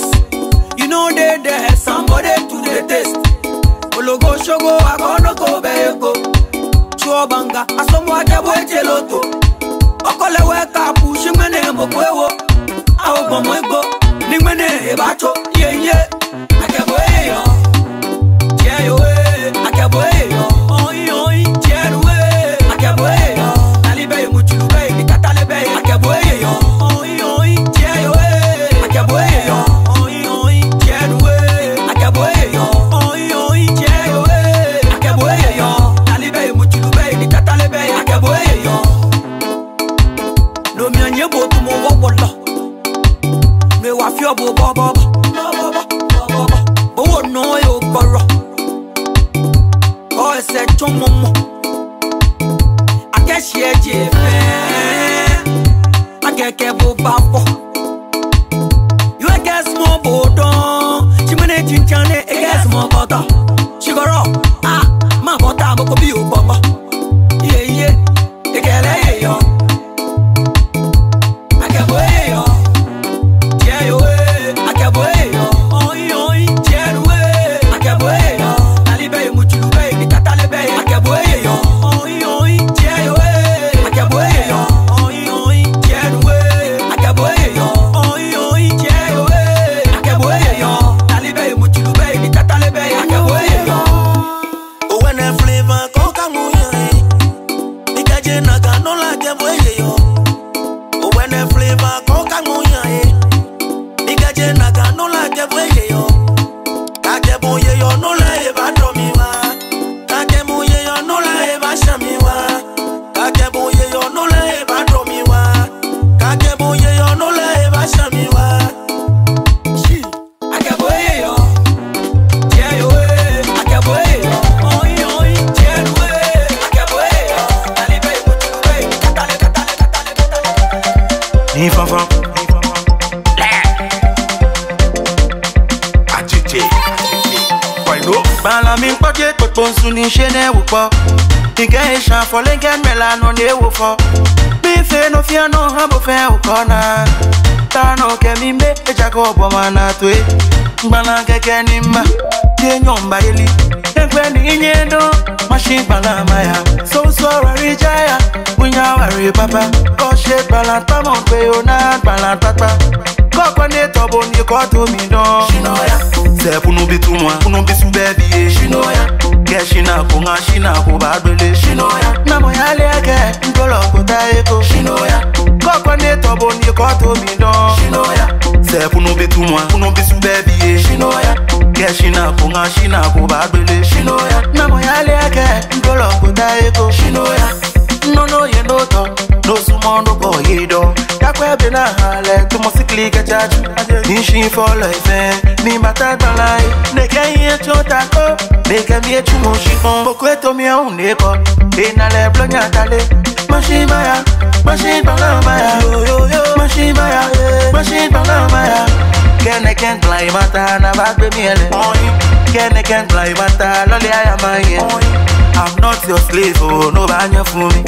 you know they there somebody to dey taste ologo ṣogo akọnoko bẹẹko ṣuọbanga asomo adabo eche loto ọkọlẹwẹ kaapu ṣimene mokwewo aogbọmọ igbo nigbene ebacho yeye. Yeah, yeah. tomomo akẹ́sìẹ́ jẹ fẹ́ akẹ́kẹ́ bó bá fọ́ yóò kẹ́ small bò dán chimene chinchan ne ekẹ́ small bọ́tọ̀ ṣìkọ̀rọ̀ a máa ah, bọ́tà àbọ̀kọ̀ bí yóò bọ̀ bọ́. na for lincoln mela no dey wo for mi fe no fear no humble fe o kona can. no ke mi mbe e jago bo mana to e gbana keke ni mba ye nyomba yeli ekwe do mashi bala so sorry, rari jaya bunya wari papa Oh, she bala tamo pe o kɔkɔ ne tɔbɔ ni kɔtɔ mi dɔn. sinɔya. sɛ funu bi tu mua funu bi su bɛɛ bi ye. sinɔya. kɛ sina ko ŋa sina ko ba gbele. sinɔya. namuya le kɛ ntɔlɔ ko ta ye ko. sinɔya. kɔkɔ ne tɔbɔ ni kɔtɔ mi dɔn. sinɔya. sɛ funu bi tu mua funu bi su bɛɛ bi ye. sinɔya. kɛ sina ko ŋa sina ko ba gbele. sinɔya. namuya le kɛ ntɔlɔ ko ta ye ko. sinɔya. nɔnɔ ye n'o tɔ n'o sumaworo kɔ ye dɔn. akwebe na ala egomosikli gajaji nshi fọlọ ife Ni mata Ne gbala e. nege ihe chọta ko nege mi echu mo shi kan boko eto mi ehun neko enale blonya atale mashi baya mashi gbala baya mashi maya mashi gbala baya. Kene ken play mata na bag be miele Kene ken play mata loli aya maye I'm not your slave, oh, no banya fún mi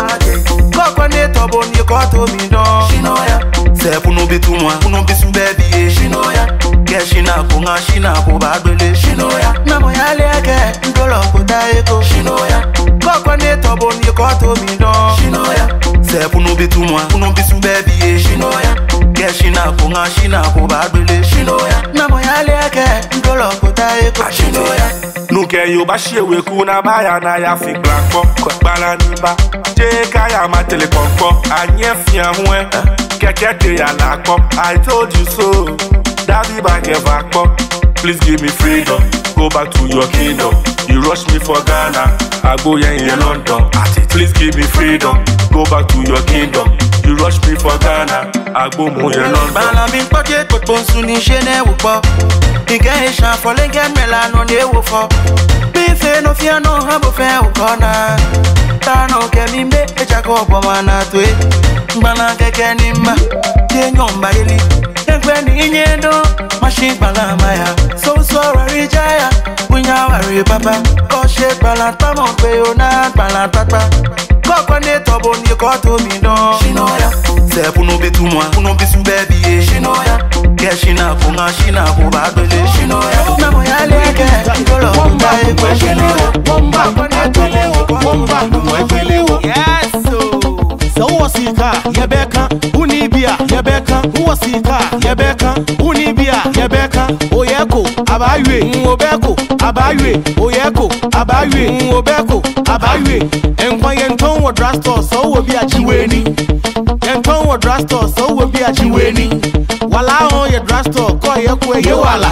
Kọ́kọ́ ní tọ́bọ̀ ní kọ́tò mi dán Shinoya Sẹ́ funu bí túmọ̀, funu bí sún bẹ́ẹ̀ bí ye Shinoya Kẹ́ ṣínà kó ŋa ṣínà kó bá gbélé Shinoya Nàmọ̀ yálé ẹ̀kẹ́ ńdọ́lọ̀ kó dá eko Shinoya Kọ́kọ́ ní tọ́bọ̀ ní kọ́tò mi dán Shinoya sef no be too much no be too baby yeah. she know ya yeah, she na ko nga she na ko ba ya na mo ya le ke ndolo ko ta e ko she ya nuke yo ba she we ku na ba ya fi gba po gbala ni ba je ka ya ma tele popo anye fi ahun e keke te ya la i told you so dabi ba ke va po please give me freedom go back to your kingdom you rush me for ghana agboye in london please give me freedom go back to your kingdom you rush me for ghana agbomu yẹn lọ. gbalabi pọ́kẹ́ pọ̀pọ̀ nsú ní ṣe ní ewu pọ̀ nìkẹ́ ìṣàn fọlẹ́gẹ́ mẹ́la nù ní ewu fọ́ bífẹ́ ló fi ẹnu hàn bó fẹ́ wù kọ́ náà tánà kẹ́mi mbẹ́ ẹ̀jà kọ́ ọ̀pọ̀ máa nà tó e gbala kẹ́kẹ́ ní mbà yé nyọ̀mbà yé li ẹgbẹ́ ní iye dún má ṣe gbala maya so rẹ̀ rí jáyà wíyá wà rí pápá kọ́ ṣe gbala támọ̀ pé ó ná gbala tápá. kɔkɔ ne tɔbɔ ni kɔtɔ mi dɔn. sinɔya. sɛ funu bɛ tu mua. funu bɛ su bɛɛ bi ye. sinɔya. kɛ sina ko ŋa sina ko ba gbele. sinɔya. namuya le kɛ kolo. wɔnba ye gbɛ sinɔya. wɔnba kɔnɛ tɛlɛ o. wɔnba numu tɛlɛ o. yɛsɛ. sɛ wɔsi ka yɛ bɛ kan. u ni biya yɛ bɛ kan. wɔsi ka yɛ bɛ kan. u ni biya yɛ bɛ kan. o yɛ ko. abayue nwobeko abayue oyeko abayue nwobeko abayue ẹnkwan yẹn tó ń wọ drastọ sọ wọ bí achiwe ni yẹn tó ń wọ drastọ sọ wọ bí achiwe ni wàlá hàn yẹ drastọ kọ yẹ kó ẹyẹ wàlà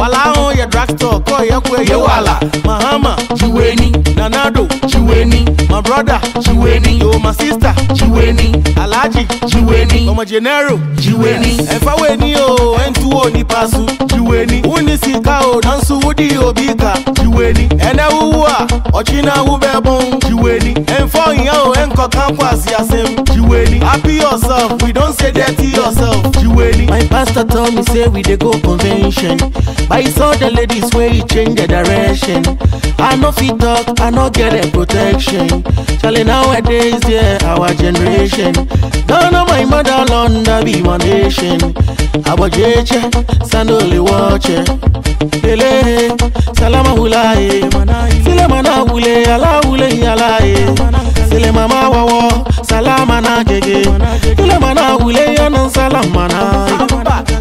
wàlá hàn yẹ drastọ kọ yẹ kó ẹyẹ wàlà mahama chiwe ni nanado chiwe ni my brother chiwe ni yo my sister chiwe ni alhaji chiwe ni ọmọ jenero chiwe ni ẹfọwé ni o ẹntu o ní paṣu chiwe ni sika o na nsuwudi obi ka chiweni enewuwu a ọchinawu bụ ebe m chiweni emfọ ihe o enkọ kampas ya sem chiweni happy yourself we don say dirty yourself chiweni. my pastor tell me say we dey go convention but he saw the ladies wey he change the direction i no fit talk i no get dem protection chale nowadays yeah, our generation don know my mother london be one nation abojeche sanole watch ele salama wula ye sile mana wule ala wule yala ye sile mama wawo salama na gege sile mana wule yana salama na.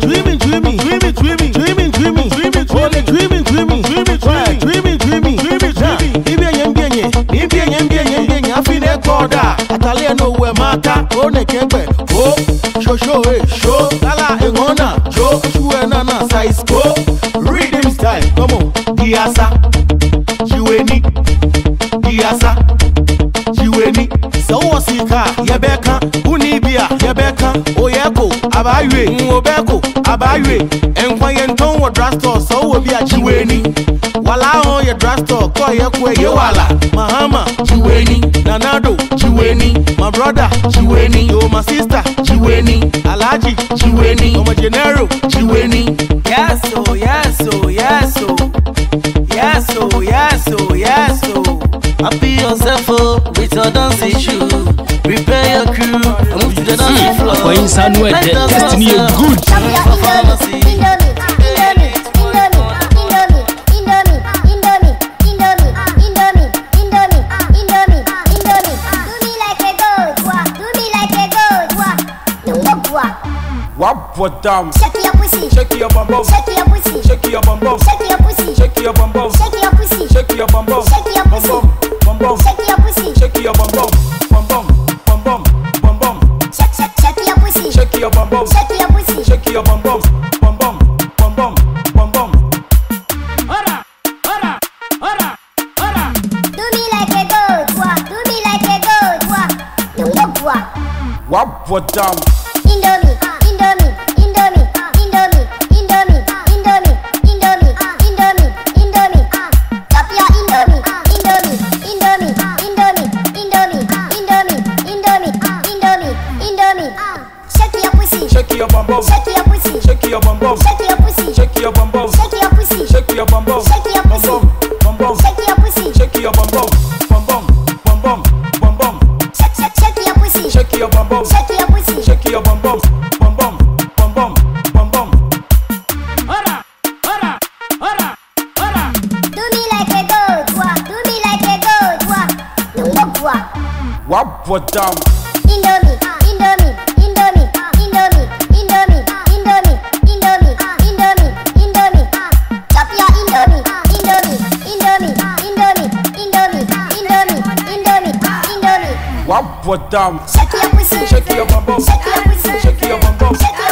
Dreaming, dreaming, dreaming, dreaming, dreaming, dreaming, dreaming, dreaming, dreaming, dreaming, dreaming, dreaming, dreaming, dreaming, dreaming. Ibi enye mbi enye, ibi enye mbi enye mbi enye afi ne koda. Atali eno we mata, o ne kegbe, o. Shosho e, sho, lala engona, jo, shu enana, size ko. Kiasa, Chiweni, Kiasa sowosika yebeka unibia yebeka oyeko abaywe nwobeko abaywe enkwayenton wɔ drastor sowo bi akyiweni wala ho yɛ drastor kɔ yɛko eye wala mahama kyiweni nanado kyiweni my brother kyiweni yo my sister kyiweni alhaji kyiweni ọmọ jenero kyiweni. yes o oh, yes o oh, yes oh. Oh, oh, Happy yourself oh, with your dance issue. Prepare your crew and move to the dancing hmm, floor. For inside where the destiny is good. Wap what down? Shake your pussy. Shake your bum bum. Shake your pussy. Shake your bum bum. Shake your pussy. Shake your bum bum. Shake your pussy. Shake your bum bum. Shake your pussy. your bum bum. Shake your pussy. Shake your bum bum. Bum bum. Bum bum. Bum bum. Ora, ora, ora, ora. Do me like a goat, wa. Do me like a goat, Do me like a goat, wa. Wap, what down? bum shake your pussy shake your bum bum shake your pussy shake your bum bum shake your pussy shake your bum bum shake your pussy bum bum shake your pussy shake your bum bum bum bum bum bum bum bum shake shake shake your pussy shake your bum bum shake your pussy shake your bum bum bum bum bum bum bum bum ora ora ora ora do me like a goat wa do me like a goat do me like a goat wa wa down indomie upward down. Shake your pussy, shake your bum bum, shake your pussy, shake your bum bum.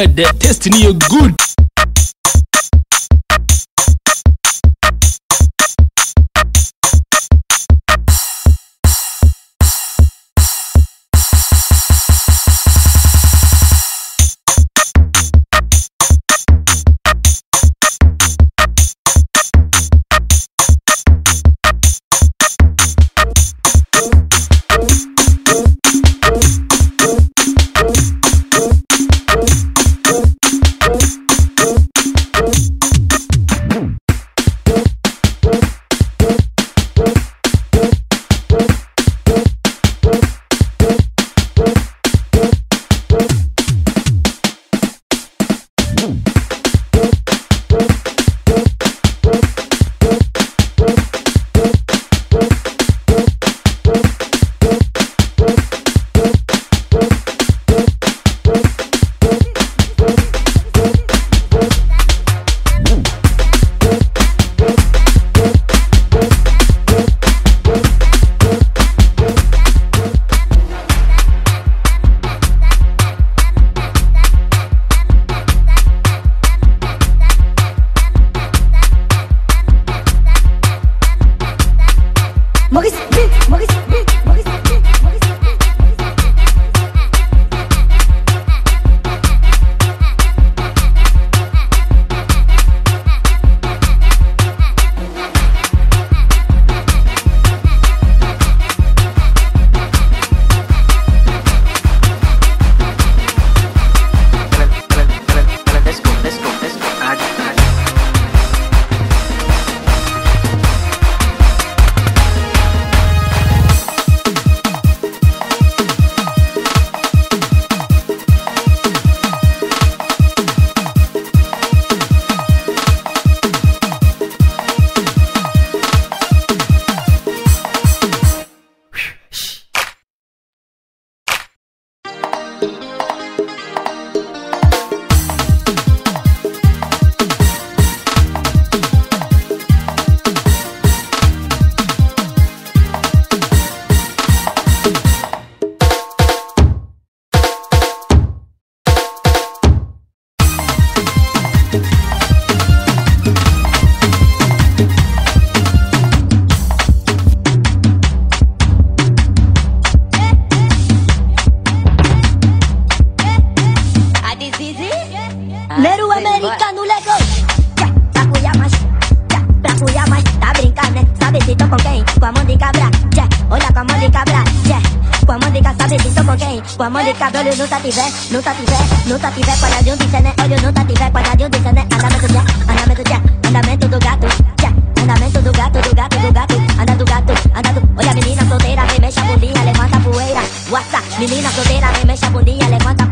where the destiny bem. Com a mão de cabelo nunca tiver, nunca tiver, nunca tiver quadradinho de cena. Olho nunca tiver quadradinho de cena. Andamento já, andamento já, andamento do gato. Já, andamento do gato, do gato, do gato. Anda do gato, anda do. Olha a menina solteira, vem a bundinha, levanta a poeira. What's Menina solteira, vem a bundinha, levanta a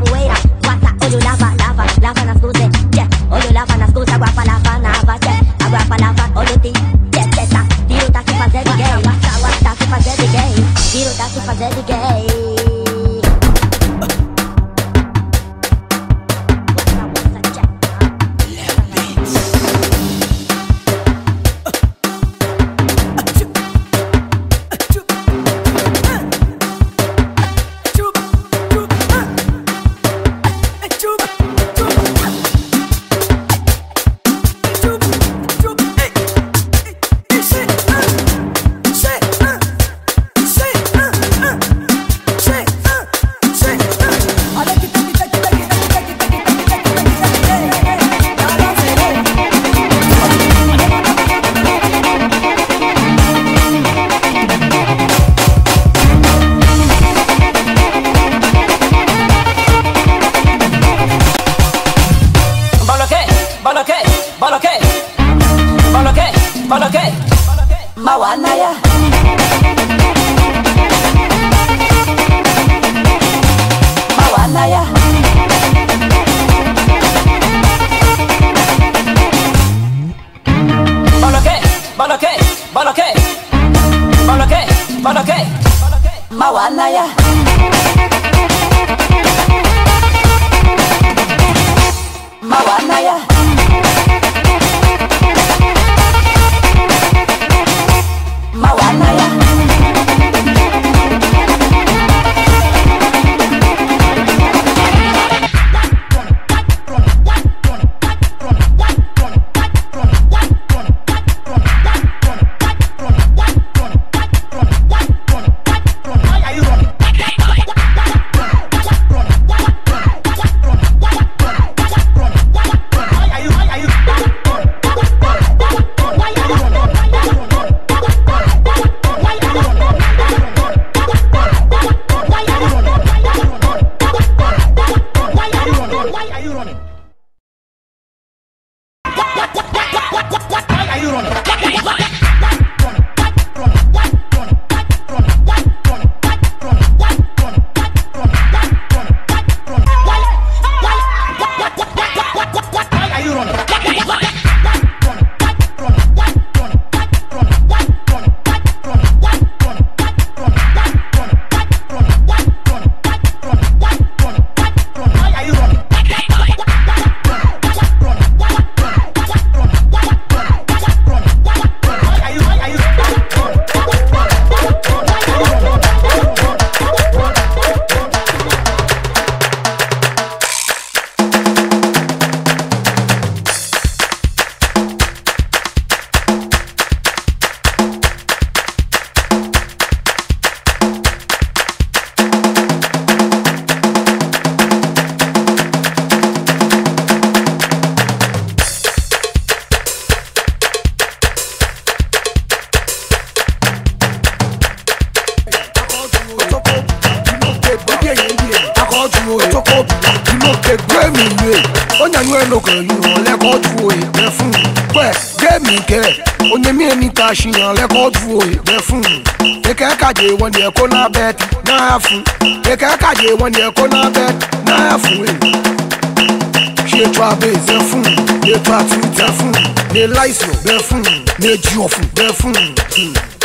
beautiful. Beautiful.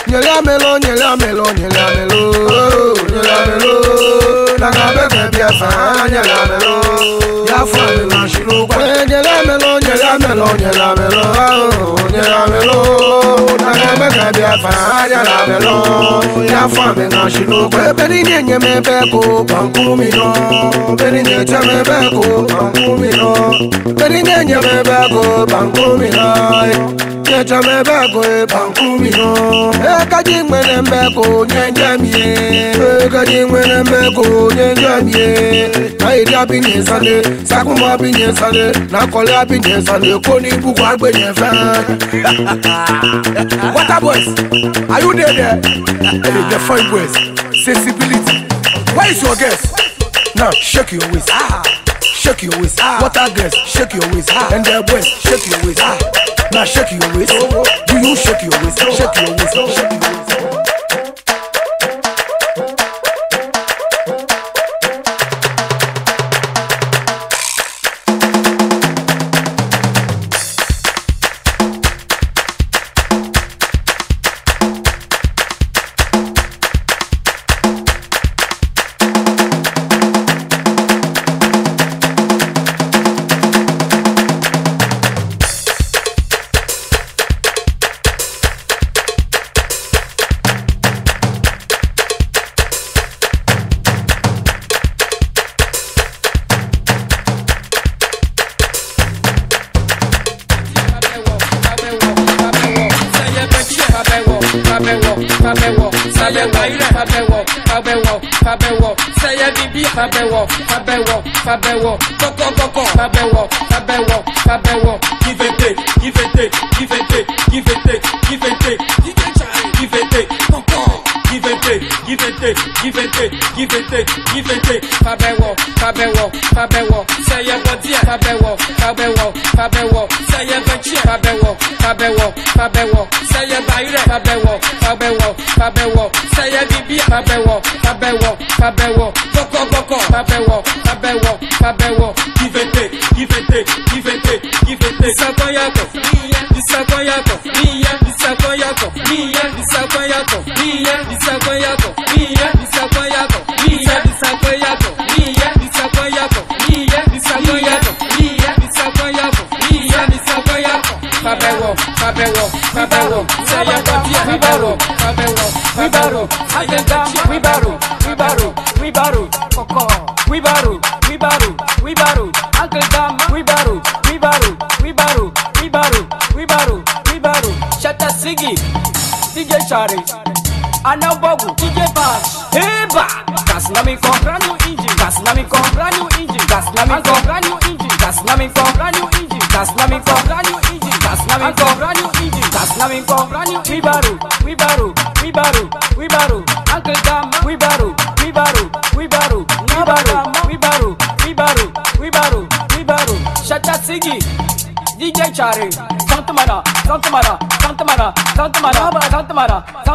Nyele amelo, nyele amelo, nyele amelo, nyele amelo. Naga bebe biafa, nyele amelo. Yafu amelo shilukwa. Nyele amelo, nyele amelo, nyele amelo, nyele amelo. Naga bebe biafa, nyele amelo. Yafu amelo shilukwa. Beri nye nye mebe ko pankumi no. Beri nye te mebe ko pankumi no. Beri nye nye mebe ko pankumi no nyechama ebe a gụrụ pankumi ekaji nwere mmekọ onye njemie ekaji nwere mmekọ onye njemie ayiri abinye sale sakumu abinye sale nakọle abinye sale kó ní ibùkún agbẹ̀yẹ̀ fẹ́. water boys are you there there? I lè jẹ fine boys sensibility where is your guest? now shake your waist. Ah. shake your waist. Ah. Water girls, shake your waist. Ah. And their boys, shake your waist. Ah. Now shake your waist. Do you shake your waist? Shake your waist. Shake your waist. para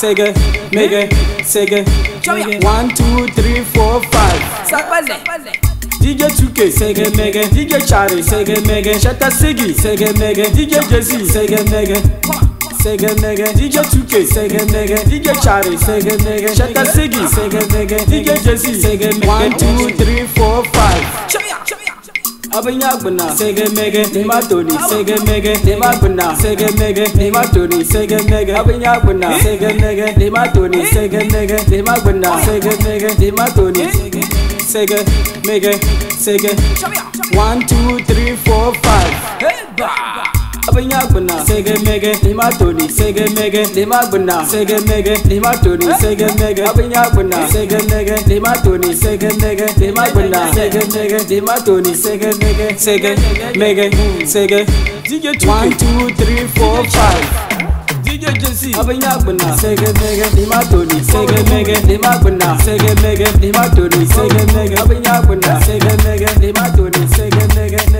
Sege, mege, sege, One, two, three, four, five. Sakwaze. DJ 2K, Sege Mega, DJ Charlie, Sege Mega, Shata Sigi, Sege Mega, DJ Jesse, Sege Mega, Sega Mega, DJ 2K, Sega Mega, DJ Charlie, Sega Mega, Shata Sigi, Sega Mega, DJ Jesse, Sega Mega, 1, 2, 3, 4, 5. abin ya gbina sege mege ne ma toni sege mege ne ma gbina sege mege ne ma toni sege mege abin ya gbina sege mege ne ma sege mege ne ma sege mege ne ma toni sege mege sege 1 fanya guna sege mege nima toni sege mege nima guna sege mege nima toni sege mege fanya guna sege mege nima toni sege mege nima guna sege mege nima toni sege mege sege mege sege DJ 1 2 3 4 5 DJ JC abin ya guna sege mege nima toni sege mege nima guna sege mege nima toni sege mege abin ya guna sege mege nima toni sege mege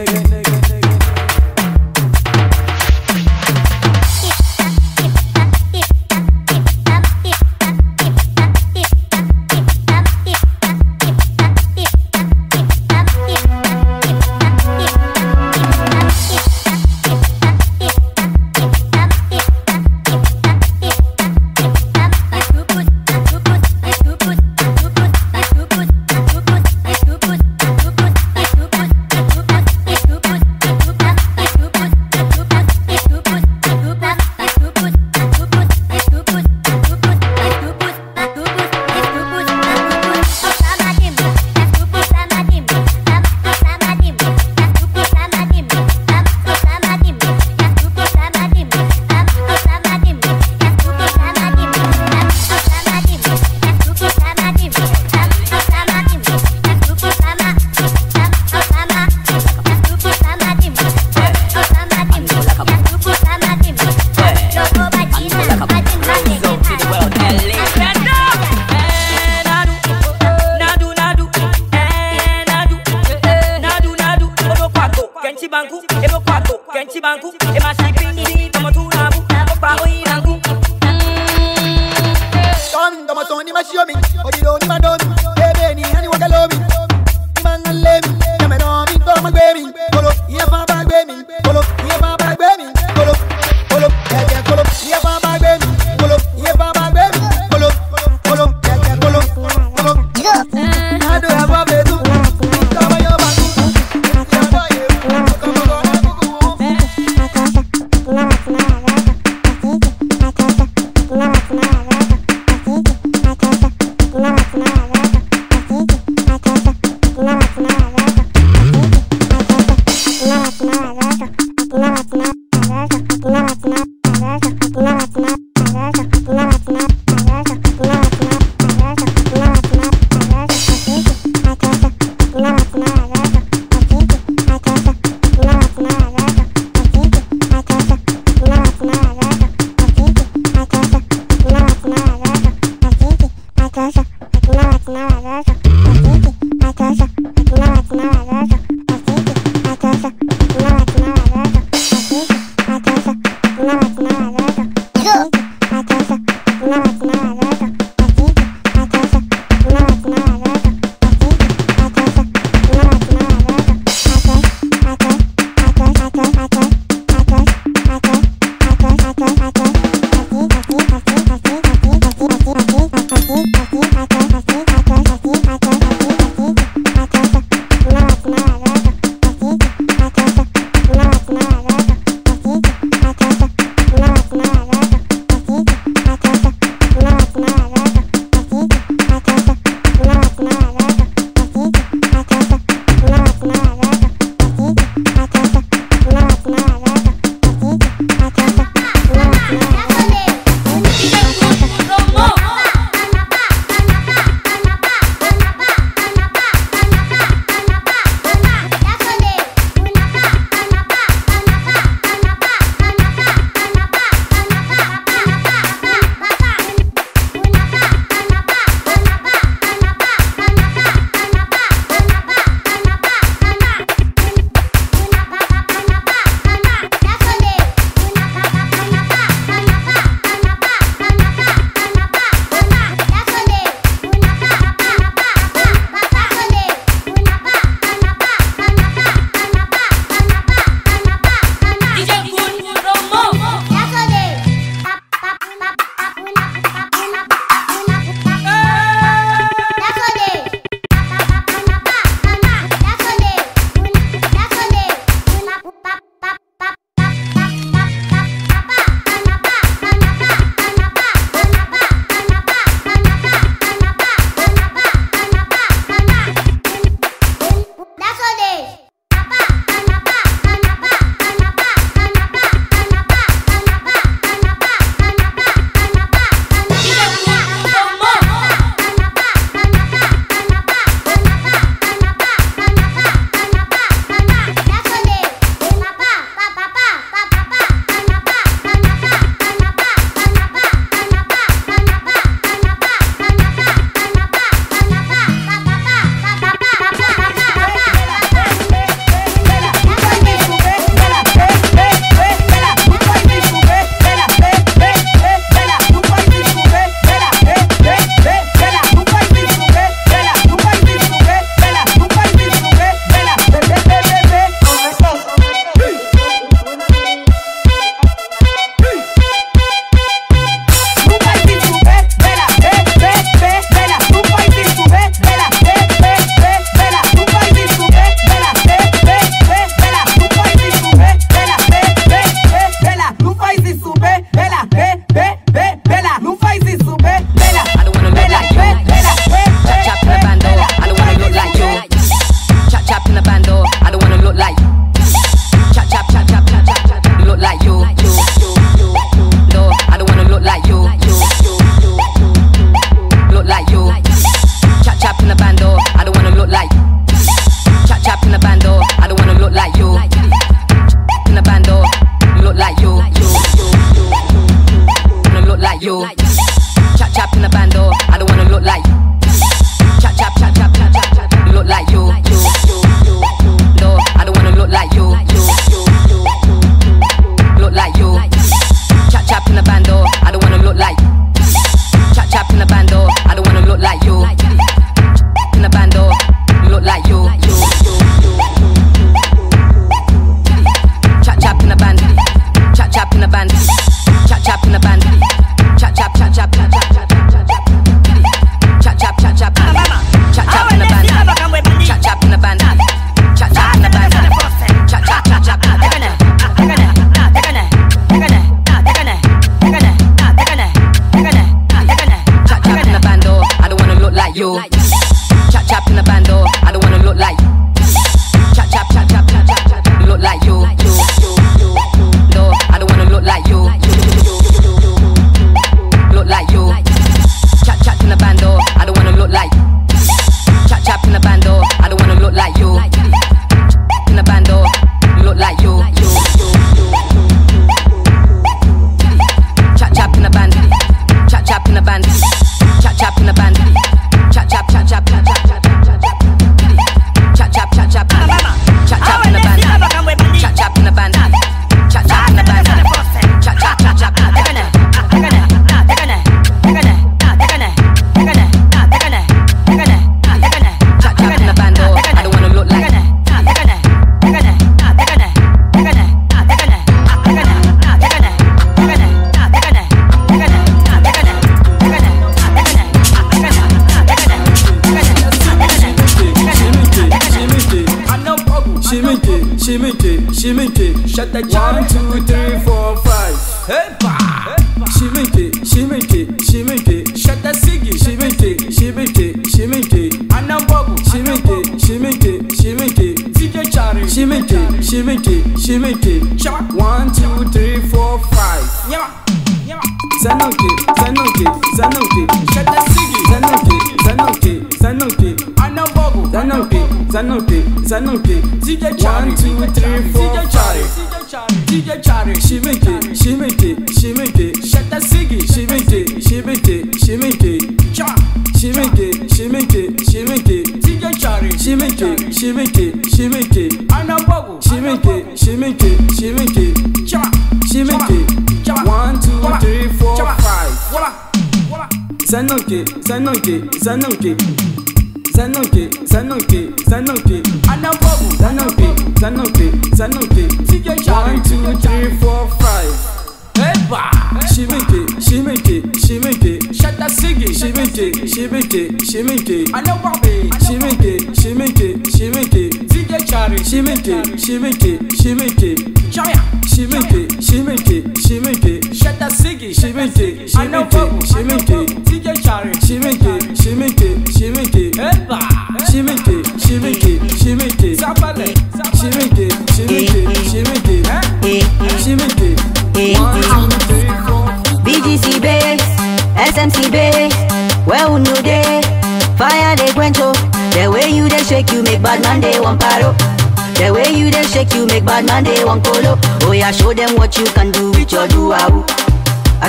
the job.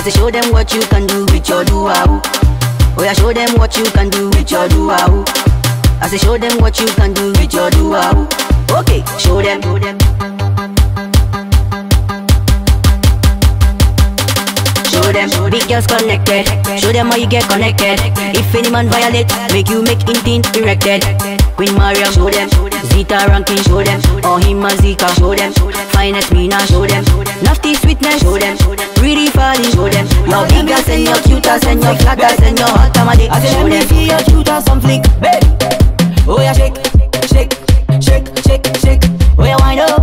I say show them what you can do with your dua. Oh yeah, show them what you can do with your dua. I say show them what you can do with your dua. Okay, show them. Show them. Show them, big girls connected. Show them how you get connected. If any man violate, make you make intent erected. Queen Maria, show them. Zita ranking, show them. Or him Zika, show them. Finest Mina, show them. Nafty sweetness, show them. Really funny, show them Your are bigger and your cuter and your flatter and your hotter man I say show them see your cuter some flick Hey, oh yeah shake, shake, shake, shake, shake Oh yeah wind up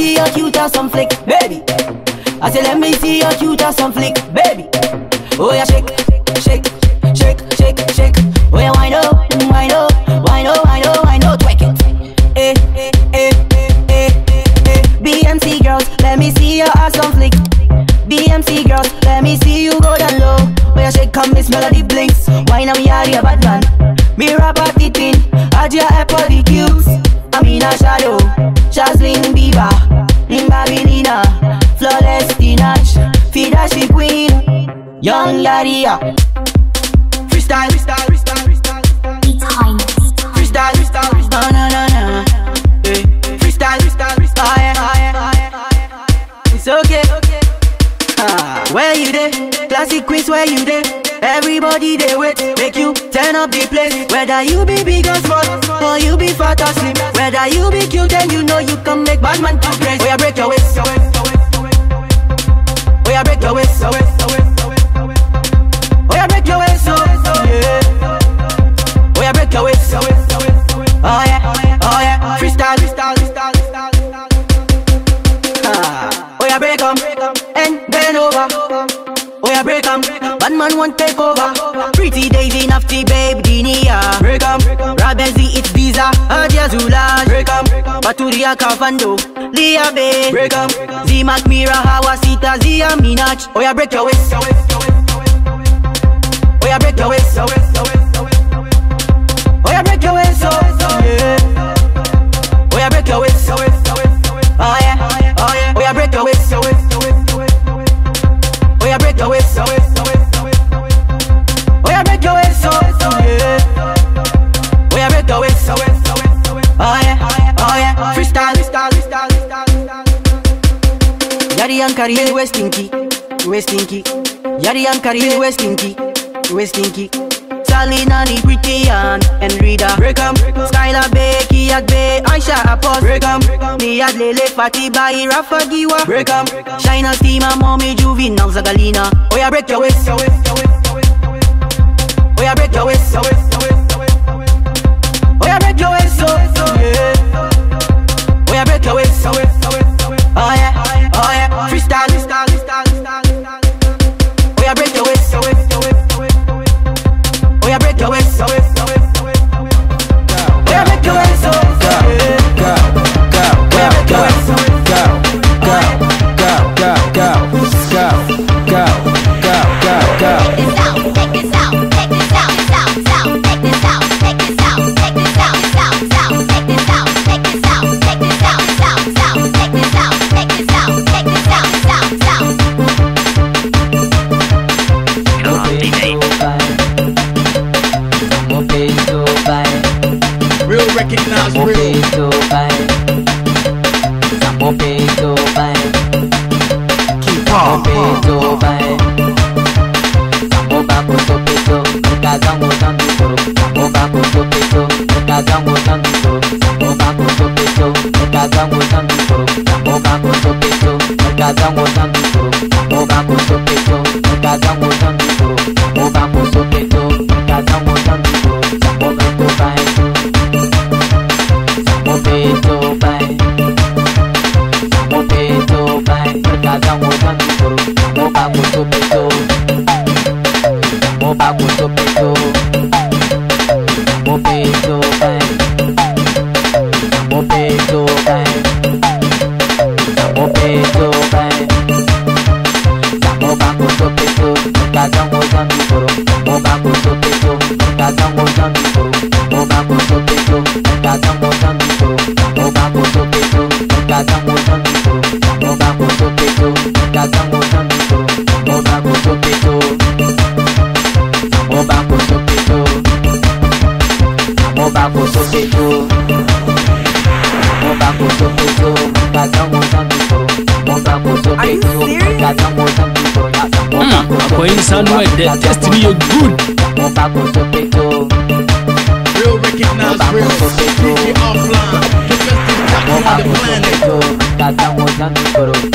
see your cute ass and flick, baby. I say, let me see your cute ass and flick. to Whether you be cute, then you know you can make bad man too crazy. Where oh, you break your waist. a cough and do Leah, break up Z-Mac, Mira, Hawa, Sita, Z, and Minaj Oh, yeah, break your waist carrying waist stinky, waist stinky. Yari, I'm carrying waist stinky, waist stinky. Salin and the pretty and Enrida Break em, Skylar Becky at Bay Aisha Apos Break em, Niad Lele Fatih by Rafa Giwa Break em, Shina Steam and Mommy Juvie now Zagalina Oh yeah break your waist Oh yeah break your waist Oh yeah break your waist so oh. yeah Oh yeah break your waist well. The destiny is good. Real recognize real. Speak it offline. The best in is on the planet.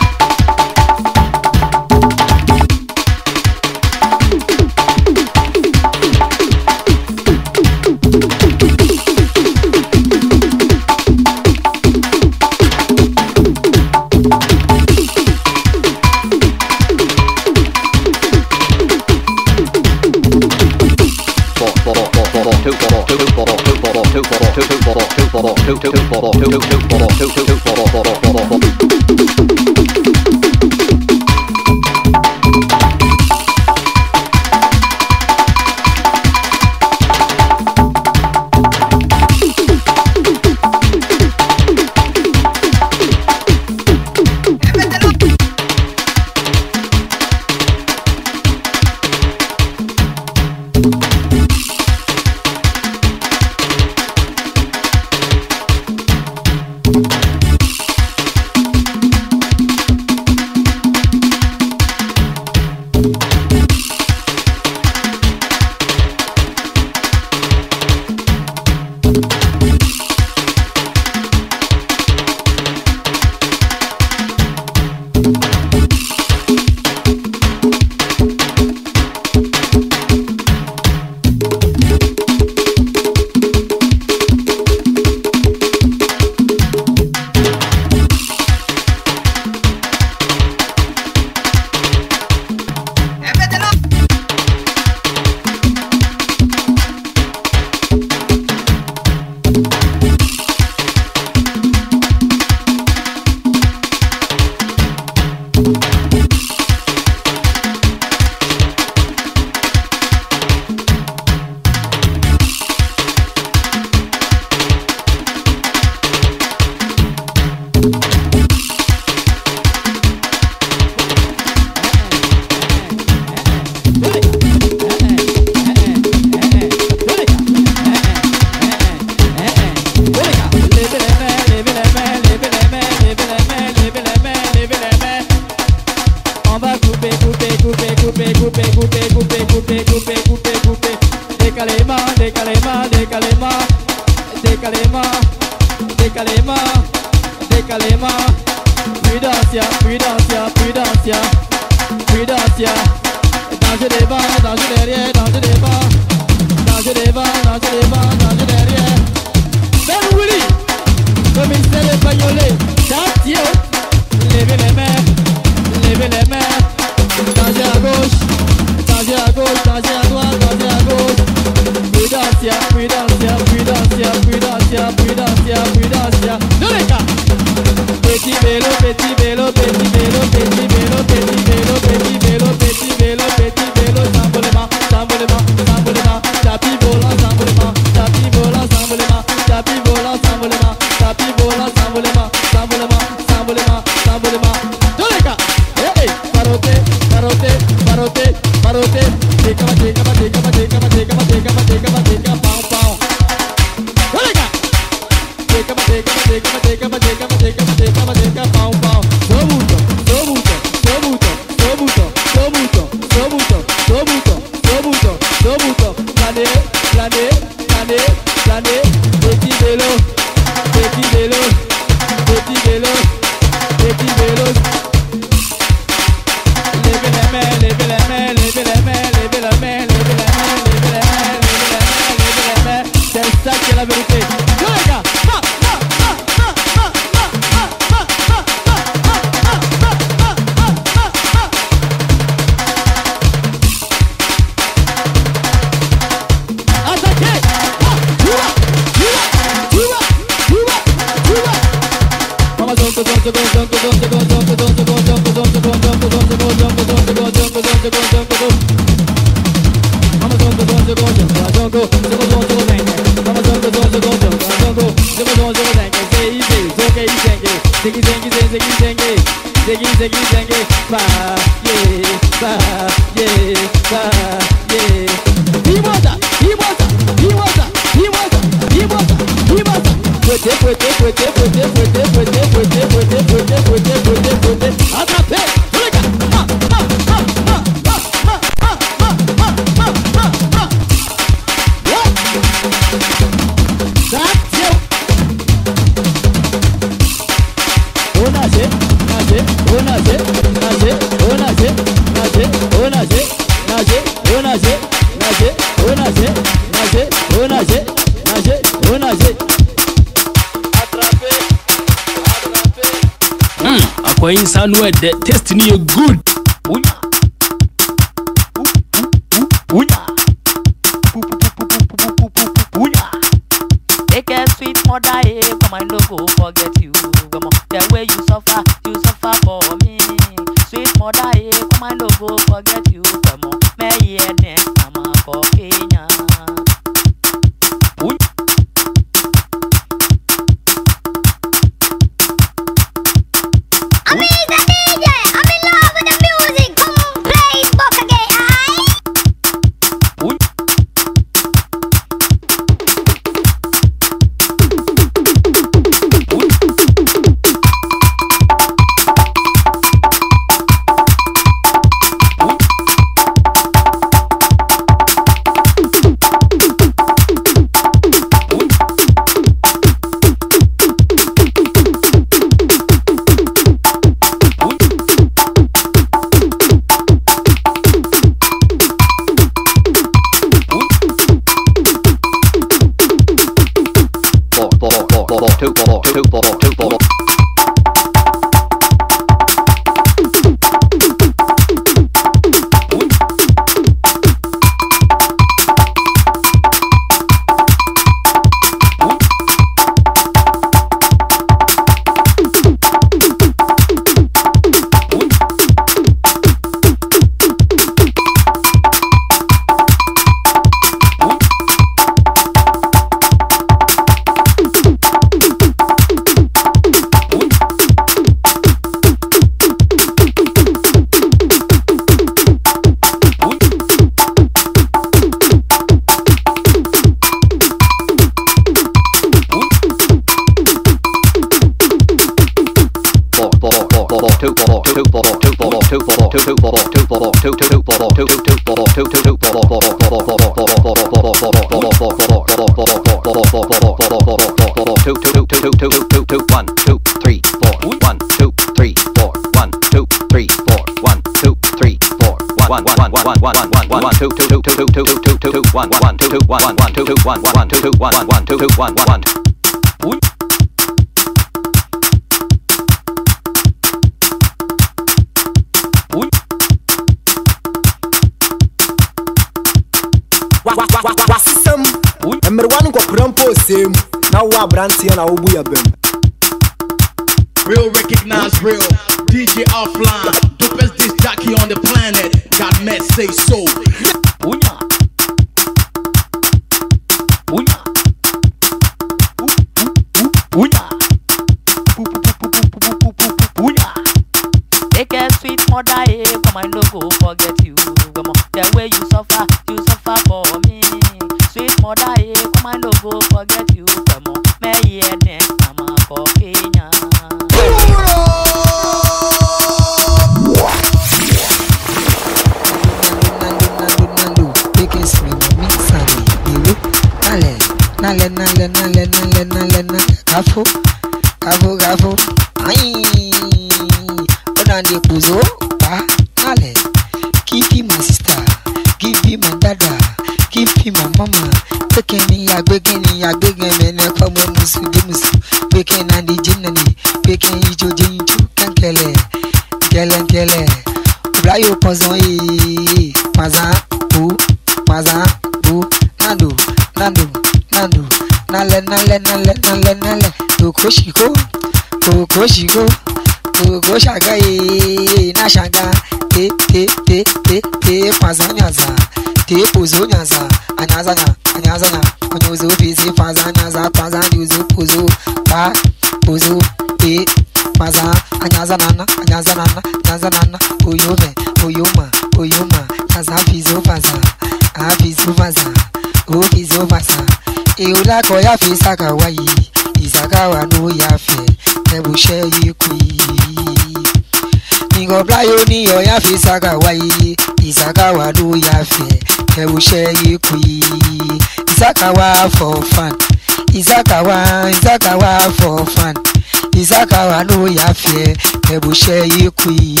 usheyikwi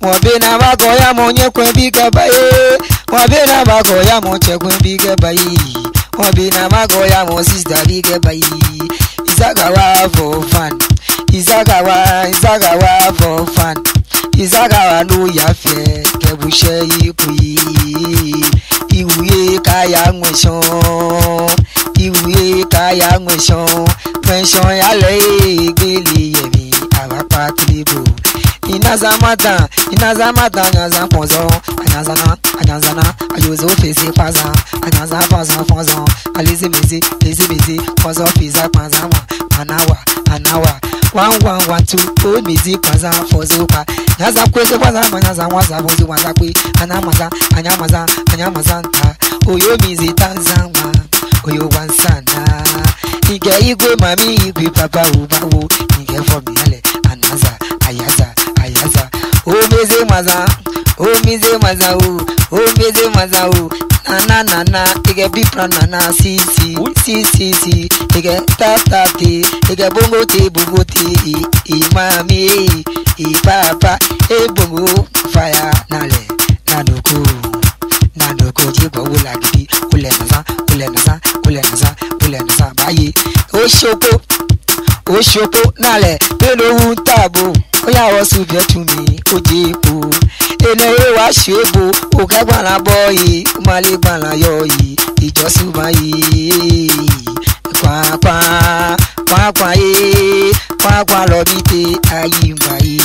mwabena bako ya monye kwembiga baye mwabena bako ya monche kwembiga baye mwabena bako ya mosista biga baye izagawa for fun izagawa izagawa for fun izagawa no yafe kebusheyikwi iwuye kaya nwesan iwuye kaya nwesan nwesan yalẹ egbele yẹmi. akpakilibo inazamada inazamada anyaza kpọzọ anyazana anyazana ayozo fezi kpaza anyaza kpaza kpọzọ alizibezi lezibezi kpọzọ fiza kpaza ma anawa anawa wangwangwantu omizi kpaza pa nyaza kwezi kpaza ma nyaza nwaza bụzi nwaza kwe anamaza anyamaza anyamaza nta oyo taza ma oyo wansana nke igwe mami igwe papa ubawo nke fọmiyale anaza ayaza ayaza omeze maza omeze maza o omeze maza o nana nana ege bipra nana sisi sisisi ege tatati ege bongote I imami e, ipapa ebongo fire nale nanuku nanuku jibọ wula gidi kulẹ nasa kulẹ nasa kulẹ nasa kulẹ nasa baye o ṣoko. ka o ṣokó nalẹ̀ n'elu owó ń tààbò ó yàwọ̀ sùdìẹ̀ tún ní ojú epo eléyé wá ṣe é bo ògá gbàlà bọ́ yìí ó máa lè gbàrà yọ yìí ìjọsìn máa yìí lọ bí tẹ ayé yìí lọ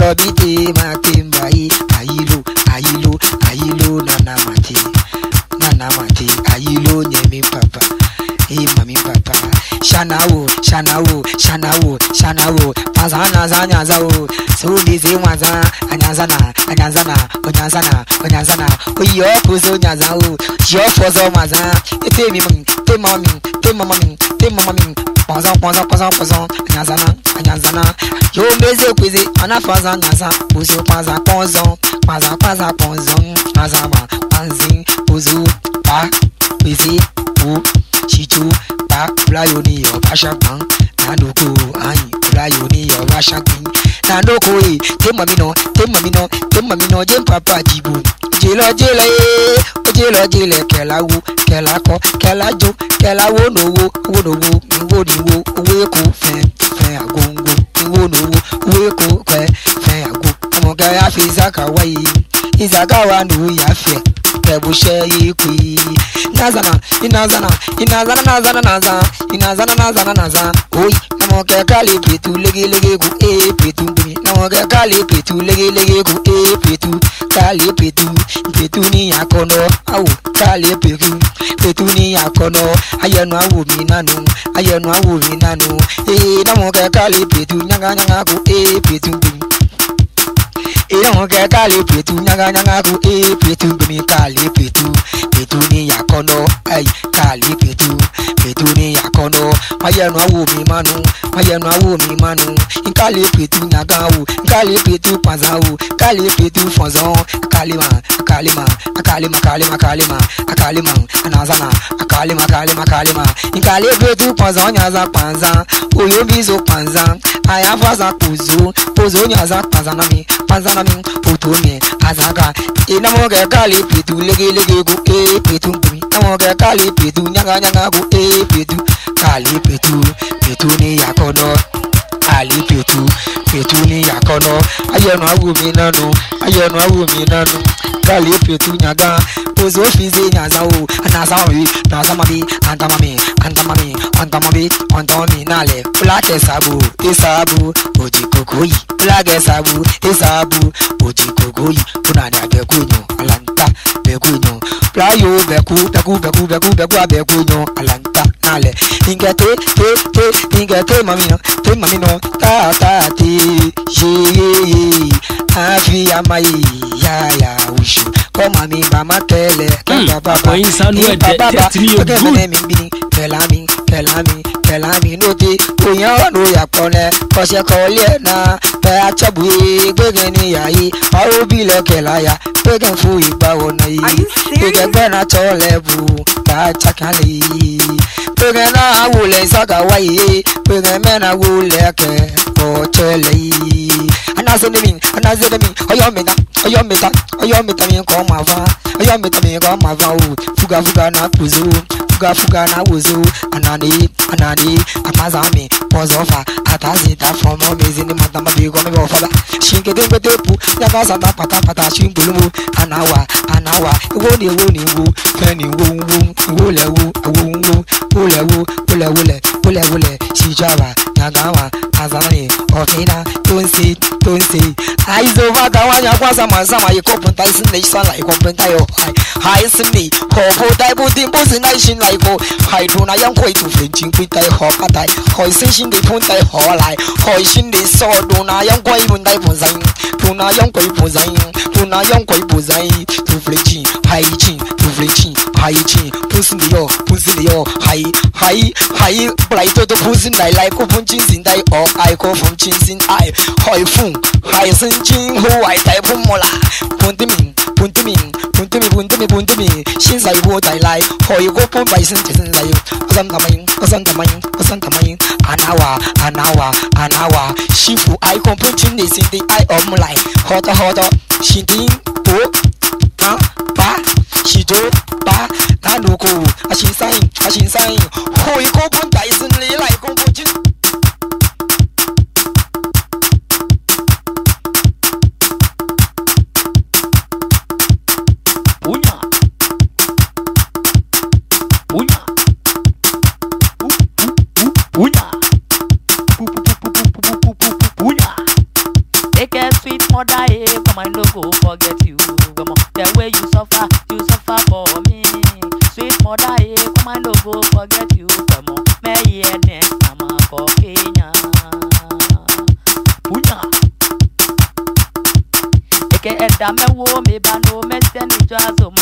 bí tẹ máa tẹ yìí àyílò shanawo shanawo shanawo shanawo fazana za nyazawo sudizi nwaza anyazana anyazana onyazana onyazana oyiọpụzo nyazawo jiọfọzọ nwaza etemimim temamim temamim temamim kpọnzọ kpọnzọ kpọnzọ kpọnzọ anyazana anyazana yóò ana kweze anafaza naza panza, kpaza panza, panza, kpaza kpọnzọ kpazagba kpanzi kpozo kpa kweze kpo shitu kpa bulayo ni yọ basagban nanoko anyi bulayo ni yọ basagbin nanoko e eh, temamina temamina temamina papa jibo jìlọjìlẹ jìlọjìlẹ kẹlàwo kẹlàkọ kẹlàjò kẹlàwo nòwo owó nòwo ìwó nìwo owó èkó fẹ fẹ àgóńgó ìwó nòwo owó èkó fẹ fẹ àgó ọmọge afi zakawa yìí izagawa nòwo yàfẹ kẹbùṣẹ ikú yìí nazana inazana inazana nazana naza inazana nazana naza oyi ọmọge kálí pẹtù légelége kú ee pẹtù gbẹmí. Monge kale petu lege lege ku e petu kale petu petu ni akono awo kale petu petu ni akono ayanu awo mi nanu ayanu awo mi nanu eh, e na monge kale petu nyanga nyanga ku e petu ilonge kale petu nyanga nyanga ku e petu gumi kale petu petu ni yakono ai kale petu petu ni yakono mayenu awo mi manu mayenu awo mi manu nkale petu nyaga wo nkale petu panza wo kale petu fonzon kalima kalima kalima kalima kalima kalima anazana kalima kalima kalima nkale petu panza nyaza panza oyo bizo panza ayafaza kuzo kuzo nyaza panza nami panza hannu hoto me azaka e na mo ga kali pitu lege lege go e pitu ngumi na mo ga kali pitu nyanga nyanga go e petu kali pitu pitu ni yakono kali petu petu ni yakono ayenu awu mi nanu ayenu awu mi nanu vale petu nyaga pozo fize nyazao anazami nazamami antamami antamami antamami antami nale plake sabu isabu oji kokoyi plake sabu isabu oji kokoyi kuna na alanta bekunyo playo beku beku beku beku beku bekunyo alanta nale Ninga te te te ninga te mamino te mamino ta ta te ye ye ye afi amai ya ya ushu ko mami mama tele baba baba ni baba baba oge mene mi bini tela mi tela mi tela mi no te oyan ọ̀nà òyà pọ̀lẹ̀ kọ̀ṣẹ̀ kọ̀ọ́lẹ̀ náà pẹ̀ àtọ́bù gbẹ̀gẹ̀ níyàyí ọ̀rọ̀ bí lẹ́kẹ̀ láyà gbẹ̀gẹ̀ fún ìgbà ọ̀nà yìí gbẹ̀gẹ̀ gbẹ̀rẹ̀ tọ́lẹ̀ bù bá a takalẹ̀ yìí pere na wule saga waye pere me na wule ke ko chele yi anaze mi anaze mi oyo mi da oyo mi da oyo mi da mi ko ma va oyo mi da mi ko ma va o fuga fuga na kuzu fuga fuga na wuzu anani anani amazami pozofa atazita fomo mezini matama bigo mi bofaba shingedembe tepu nyabasama patapata shingulumu anawa anawa ewo ni ewo ni ewo ni wo wo wo lẹ wo wo wo wo lẹ wo wo lẹ wo lẹ wo lẹ wo lẹ shijawa nyagawa azani ọfina tonse tonse aizova gawa nyakwasa masama ikọpunta isinle isanla ikọpunta yọ hai hai sinmi kọpọ taibu dimbo sinai sinla. 来不？海土那样会土人情会带好发财，海水心的盆带好来，海心的烧土那样会盆带不人，土那样会不人，土那样会不人，土福利金，海金，土福利金，海金，不是你哟，不是你哟，海海海不来多多不是来来过风景心带哦，爱过风景心爱海风海神经后爱带不莫啦，盆的命。本土民，本土民，本土民，本土民，新世我带来，可以我本百姓提升来，我上他们，我上他们，我上他们，阿那哇，阿那哇，阿那哇，幸福爱光本土民，新的爱我们来，好的好的，新的不啊八，是多八，那如果啊新生，啊新生，可以我本百姓你来，我本土。mother eh come I no go forget you oh, omo the way you suffer you suffer for me sweet mother eh come I no go forget you omo me hear them come for Kenya Unya Eke eda me wo me ba no me send it to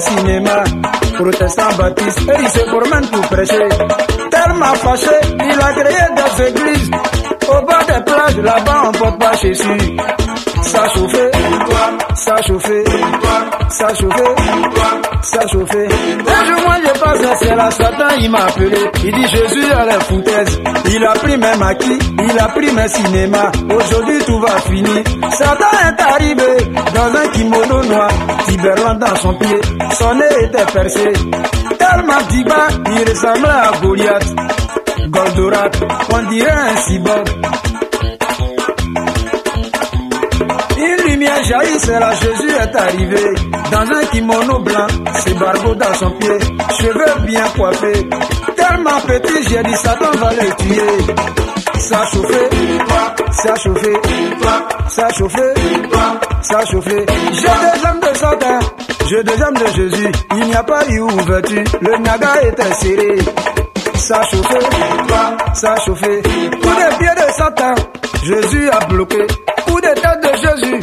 cinéma. Protestant baptiste, et il se forme pour prêcher. Tellement fâché, il a créé des églises. Au bas des plages, là-bas, on porte pas chez lui. ça chauffait, ça chauffe, ça chauffait. Ça chauffait. Ça chauffait. Ça c'est là Satan, il m'a appelé. Il dit Jésus à la foutaise. Il a pris mes maquis, il a pris mes cinémas. Aujourd'hui tout va finir. Satan est arrivé dans un kimono noir, Tiberland dans son pied. Son nez était percé. Tellement bas, il ressemblait à Goliath. Goldorat, on dirait un cyborg. là, Jésus est arrivé. Dans un kimono blanc, ses barbeaux dans son pied, cheveux bien coiffés. Tellement petit, j'ai dit Satan va le tuer. Ça a chauffé, ça a chauffé, ça a chauffé, ça a chauffé. J'ai des jambes de Satan, j'ai des jambes de Jésus. Il n'y a pas eu ouverture, le naga est serré. Ça a chauffé, ça a chauffé. Coup de pied de Satan, Jésus a bloqué. Coup de tête de Jésus.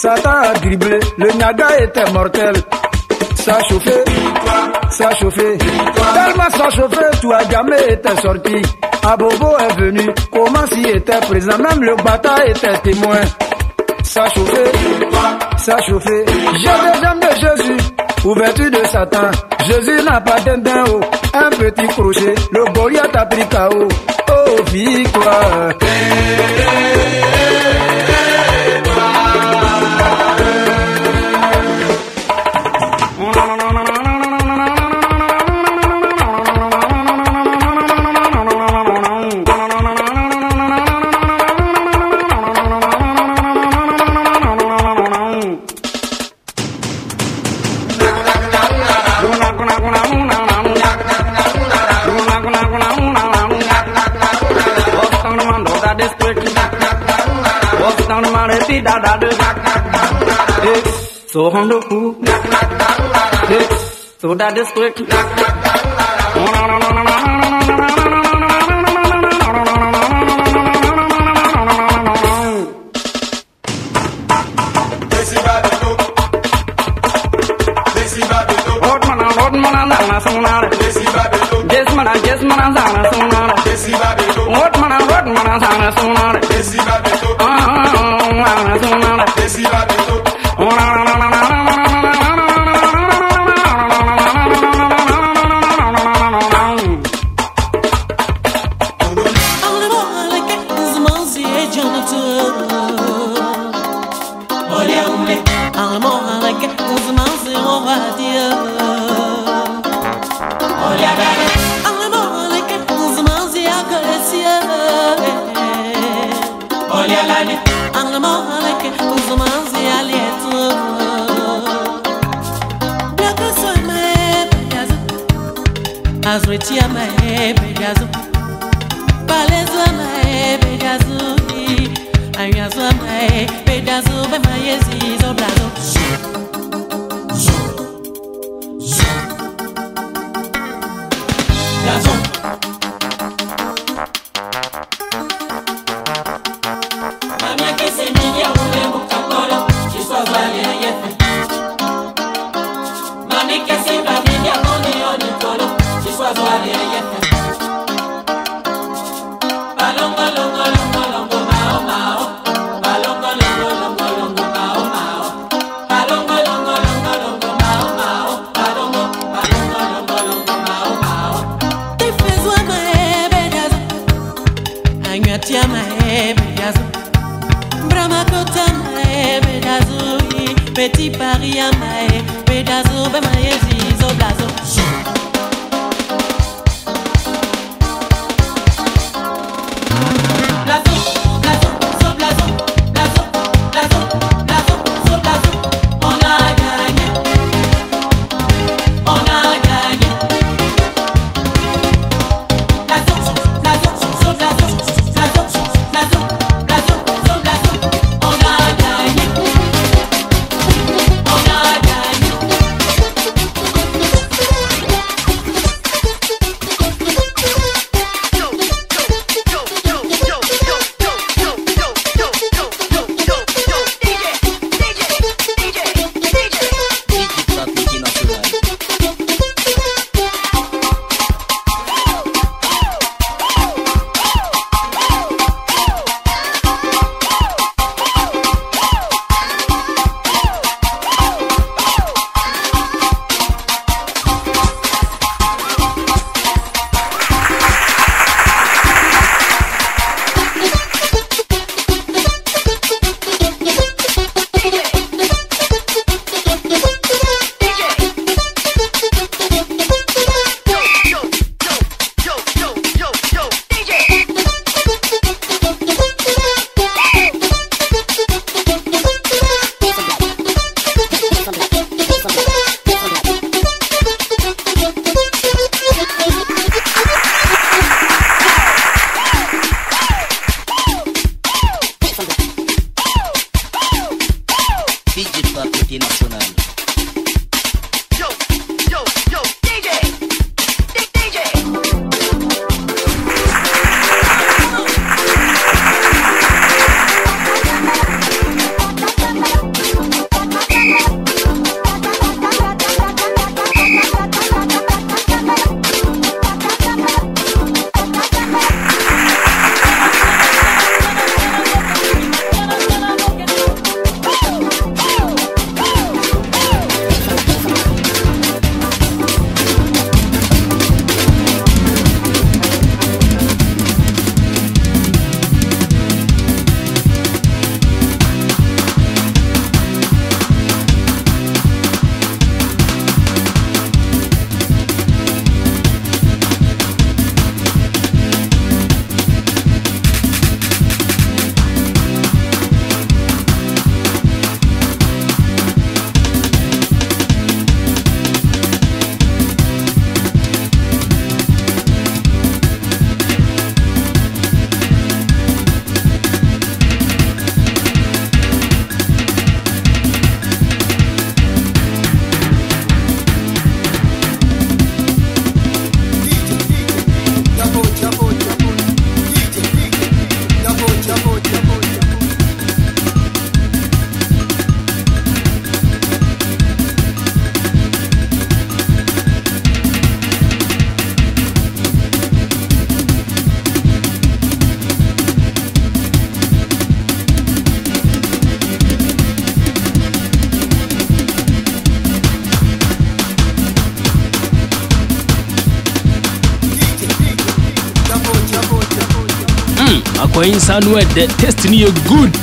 Satan a dribblé, le naga était mortel. Ça a ça a chauffé. Tellement ça a chauffé, tout jamais sorti. Abobo est venu, comment s'il était présent, même le bataille était témoin. Ça a ça a chauffé. J'ai de Jésus, ouverture de Satan. Jésus n'a pas d'un haut, un petit crochet, le Goliath a pris KO. Oh, victoire. So on the hook, so that is quick. for inside where the testing you good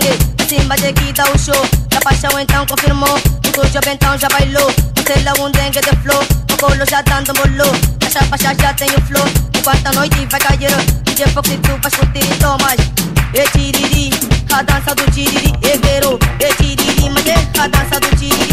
sangue, a timba de que dá o show. Da paixão então confirmou, o do job então já bailou. O tela um dengue de flow, o colo já dando molou. A chapa já já tem o flow, O a noite vai cair. DJ Fox e tu vai curtir e mais. E tiriri, a dança do tiriri, e verou. E tiriri, mas é a dança do tiriri.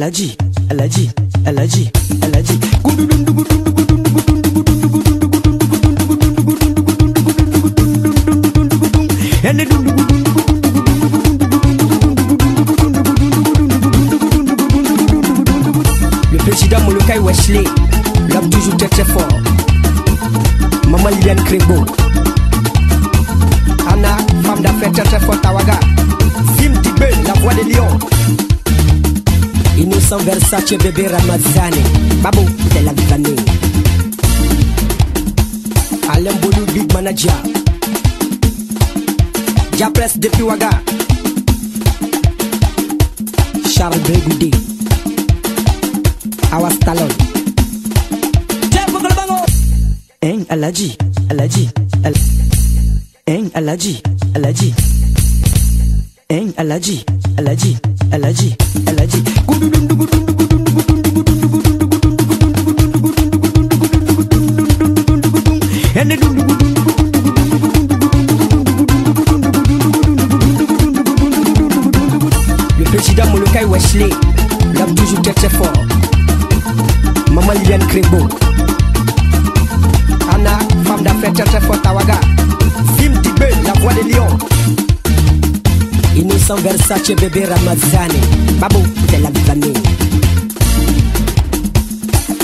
allergy, allergy, allergy, allergy. And it Le petit dame Molokai Wesley rappe toujours très très fort. Maman Liliane Crébo. Anna, femme d'affaires très très forte Tawaga. Zim Tibé, la voix des lions. Innocent Versace, bébé ramazané Babou de la Vivani. Alain Boulou, big manager. Japres depuis Waga. Charles Bregoudi. Awas Talon. Eng Alaji, Alaji, Al Eng Alaji, Alaji. Eng Alaji, Alaji, Alaji, Alaji. Le président Molokai Wesley, il a toujours été fort. Maman Liliane Anna, femme d'affaires très très Tawaga. Film Tibet, la voix des lions. You need some Versace, baby Ramazani. Babu, tell them I'm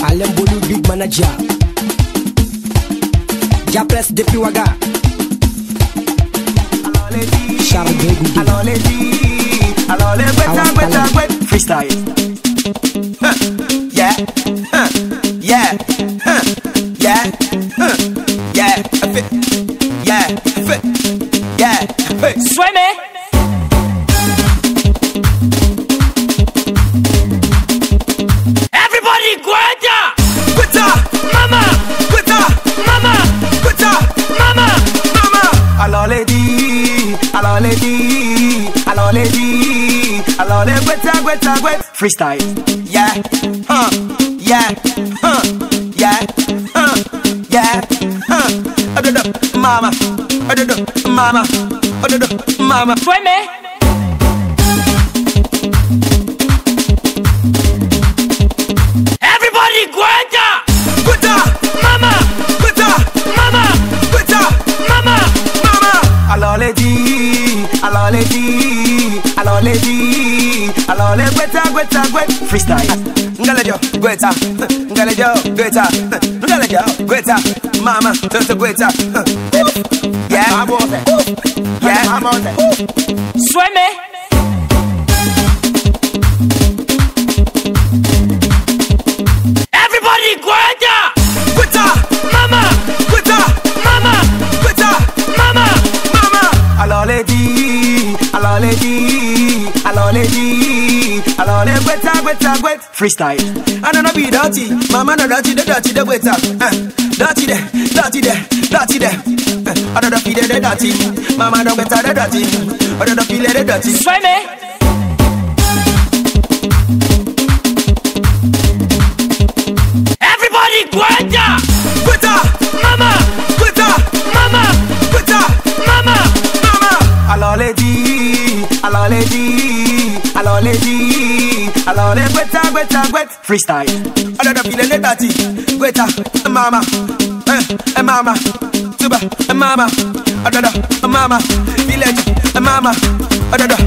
Alem big manager. Japres depuis Waga. Charles Baby. Alors les filles, alors les bêtes, bêtes, bêtes. Freestyle. yeah. Broadway freestyle. just to wait up. Yeah, I'm on it. Yeah, I'm on it. Sweme. Everybody, Guada! Guada! Mama! Guada! Mama! Guada! Mama! Mama! Alors les dits, alors les dits, alors guetta, guetta, guetta. Freestyle. I don't know be dirty. Mama, no dirty, the dirty, the guetta. Uh, dirty, there. Dirty there, dirty there. I eh, don't feel the dirty. Mama don't better the dirty. I don't feel the dirty. Sway Everybody, Guetta! Guetta! Mama! Guetta! Mama! Guetta! Mama! Mama! Hello lady, hello lady, hello lady, hello lady. dits, alors les Guetta, Guetta, Guetta. Freestyle. I don't feel the dirty. Guetta, Mama. e mama tuba e mama adada e mama village e mama adada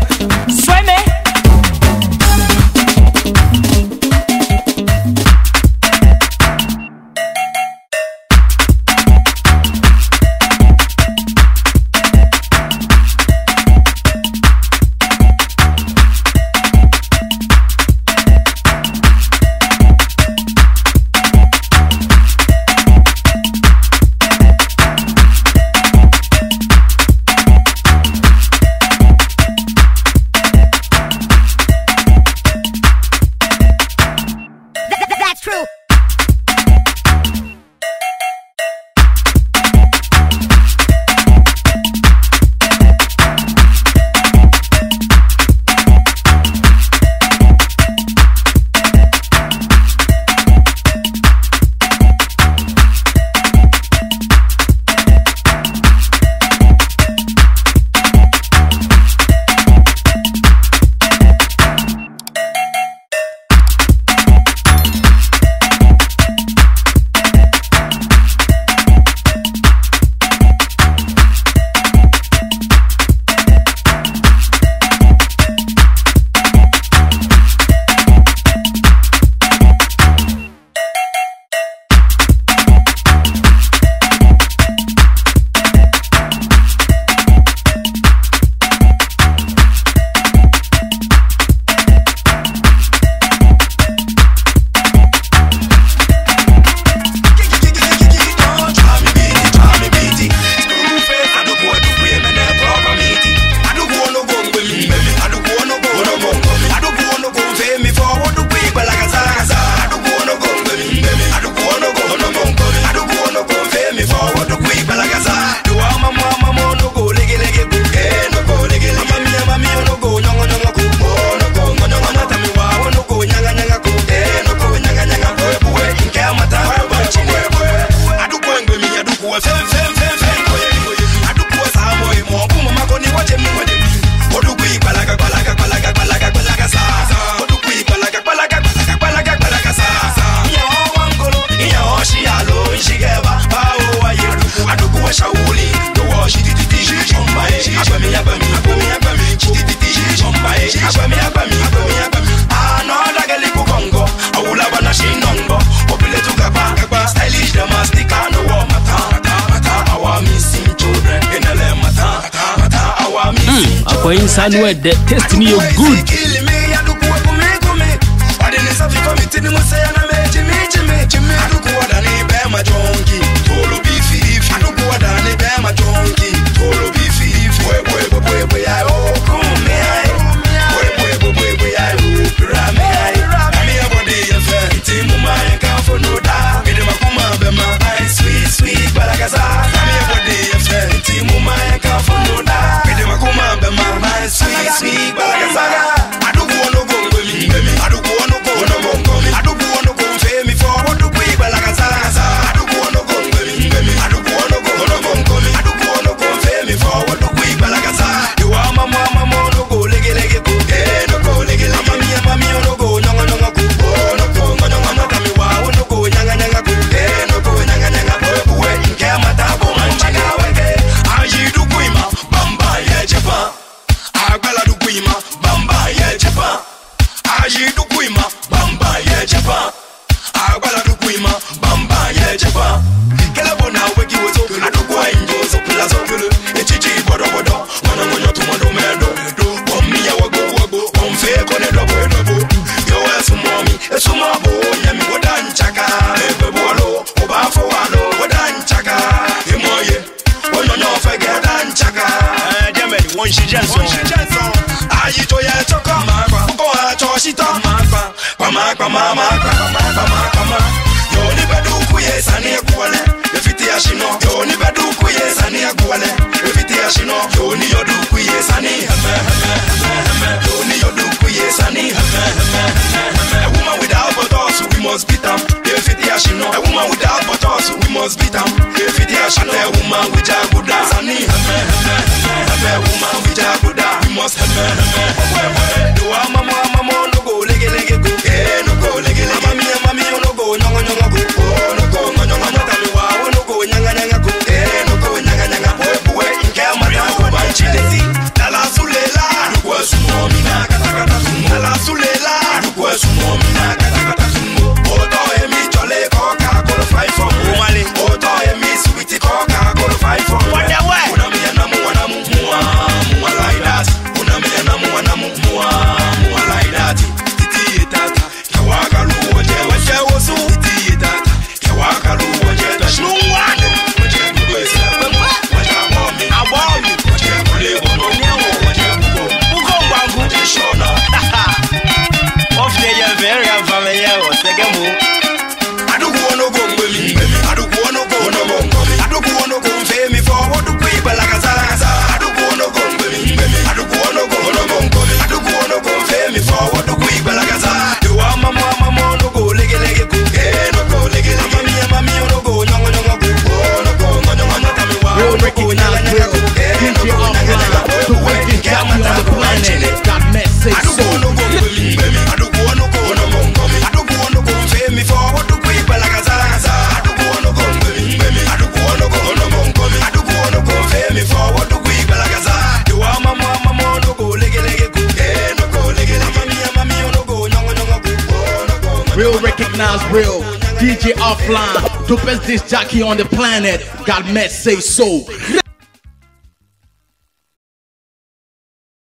say so.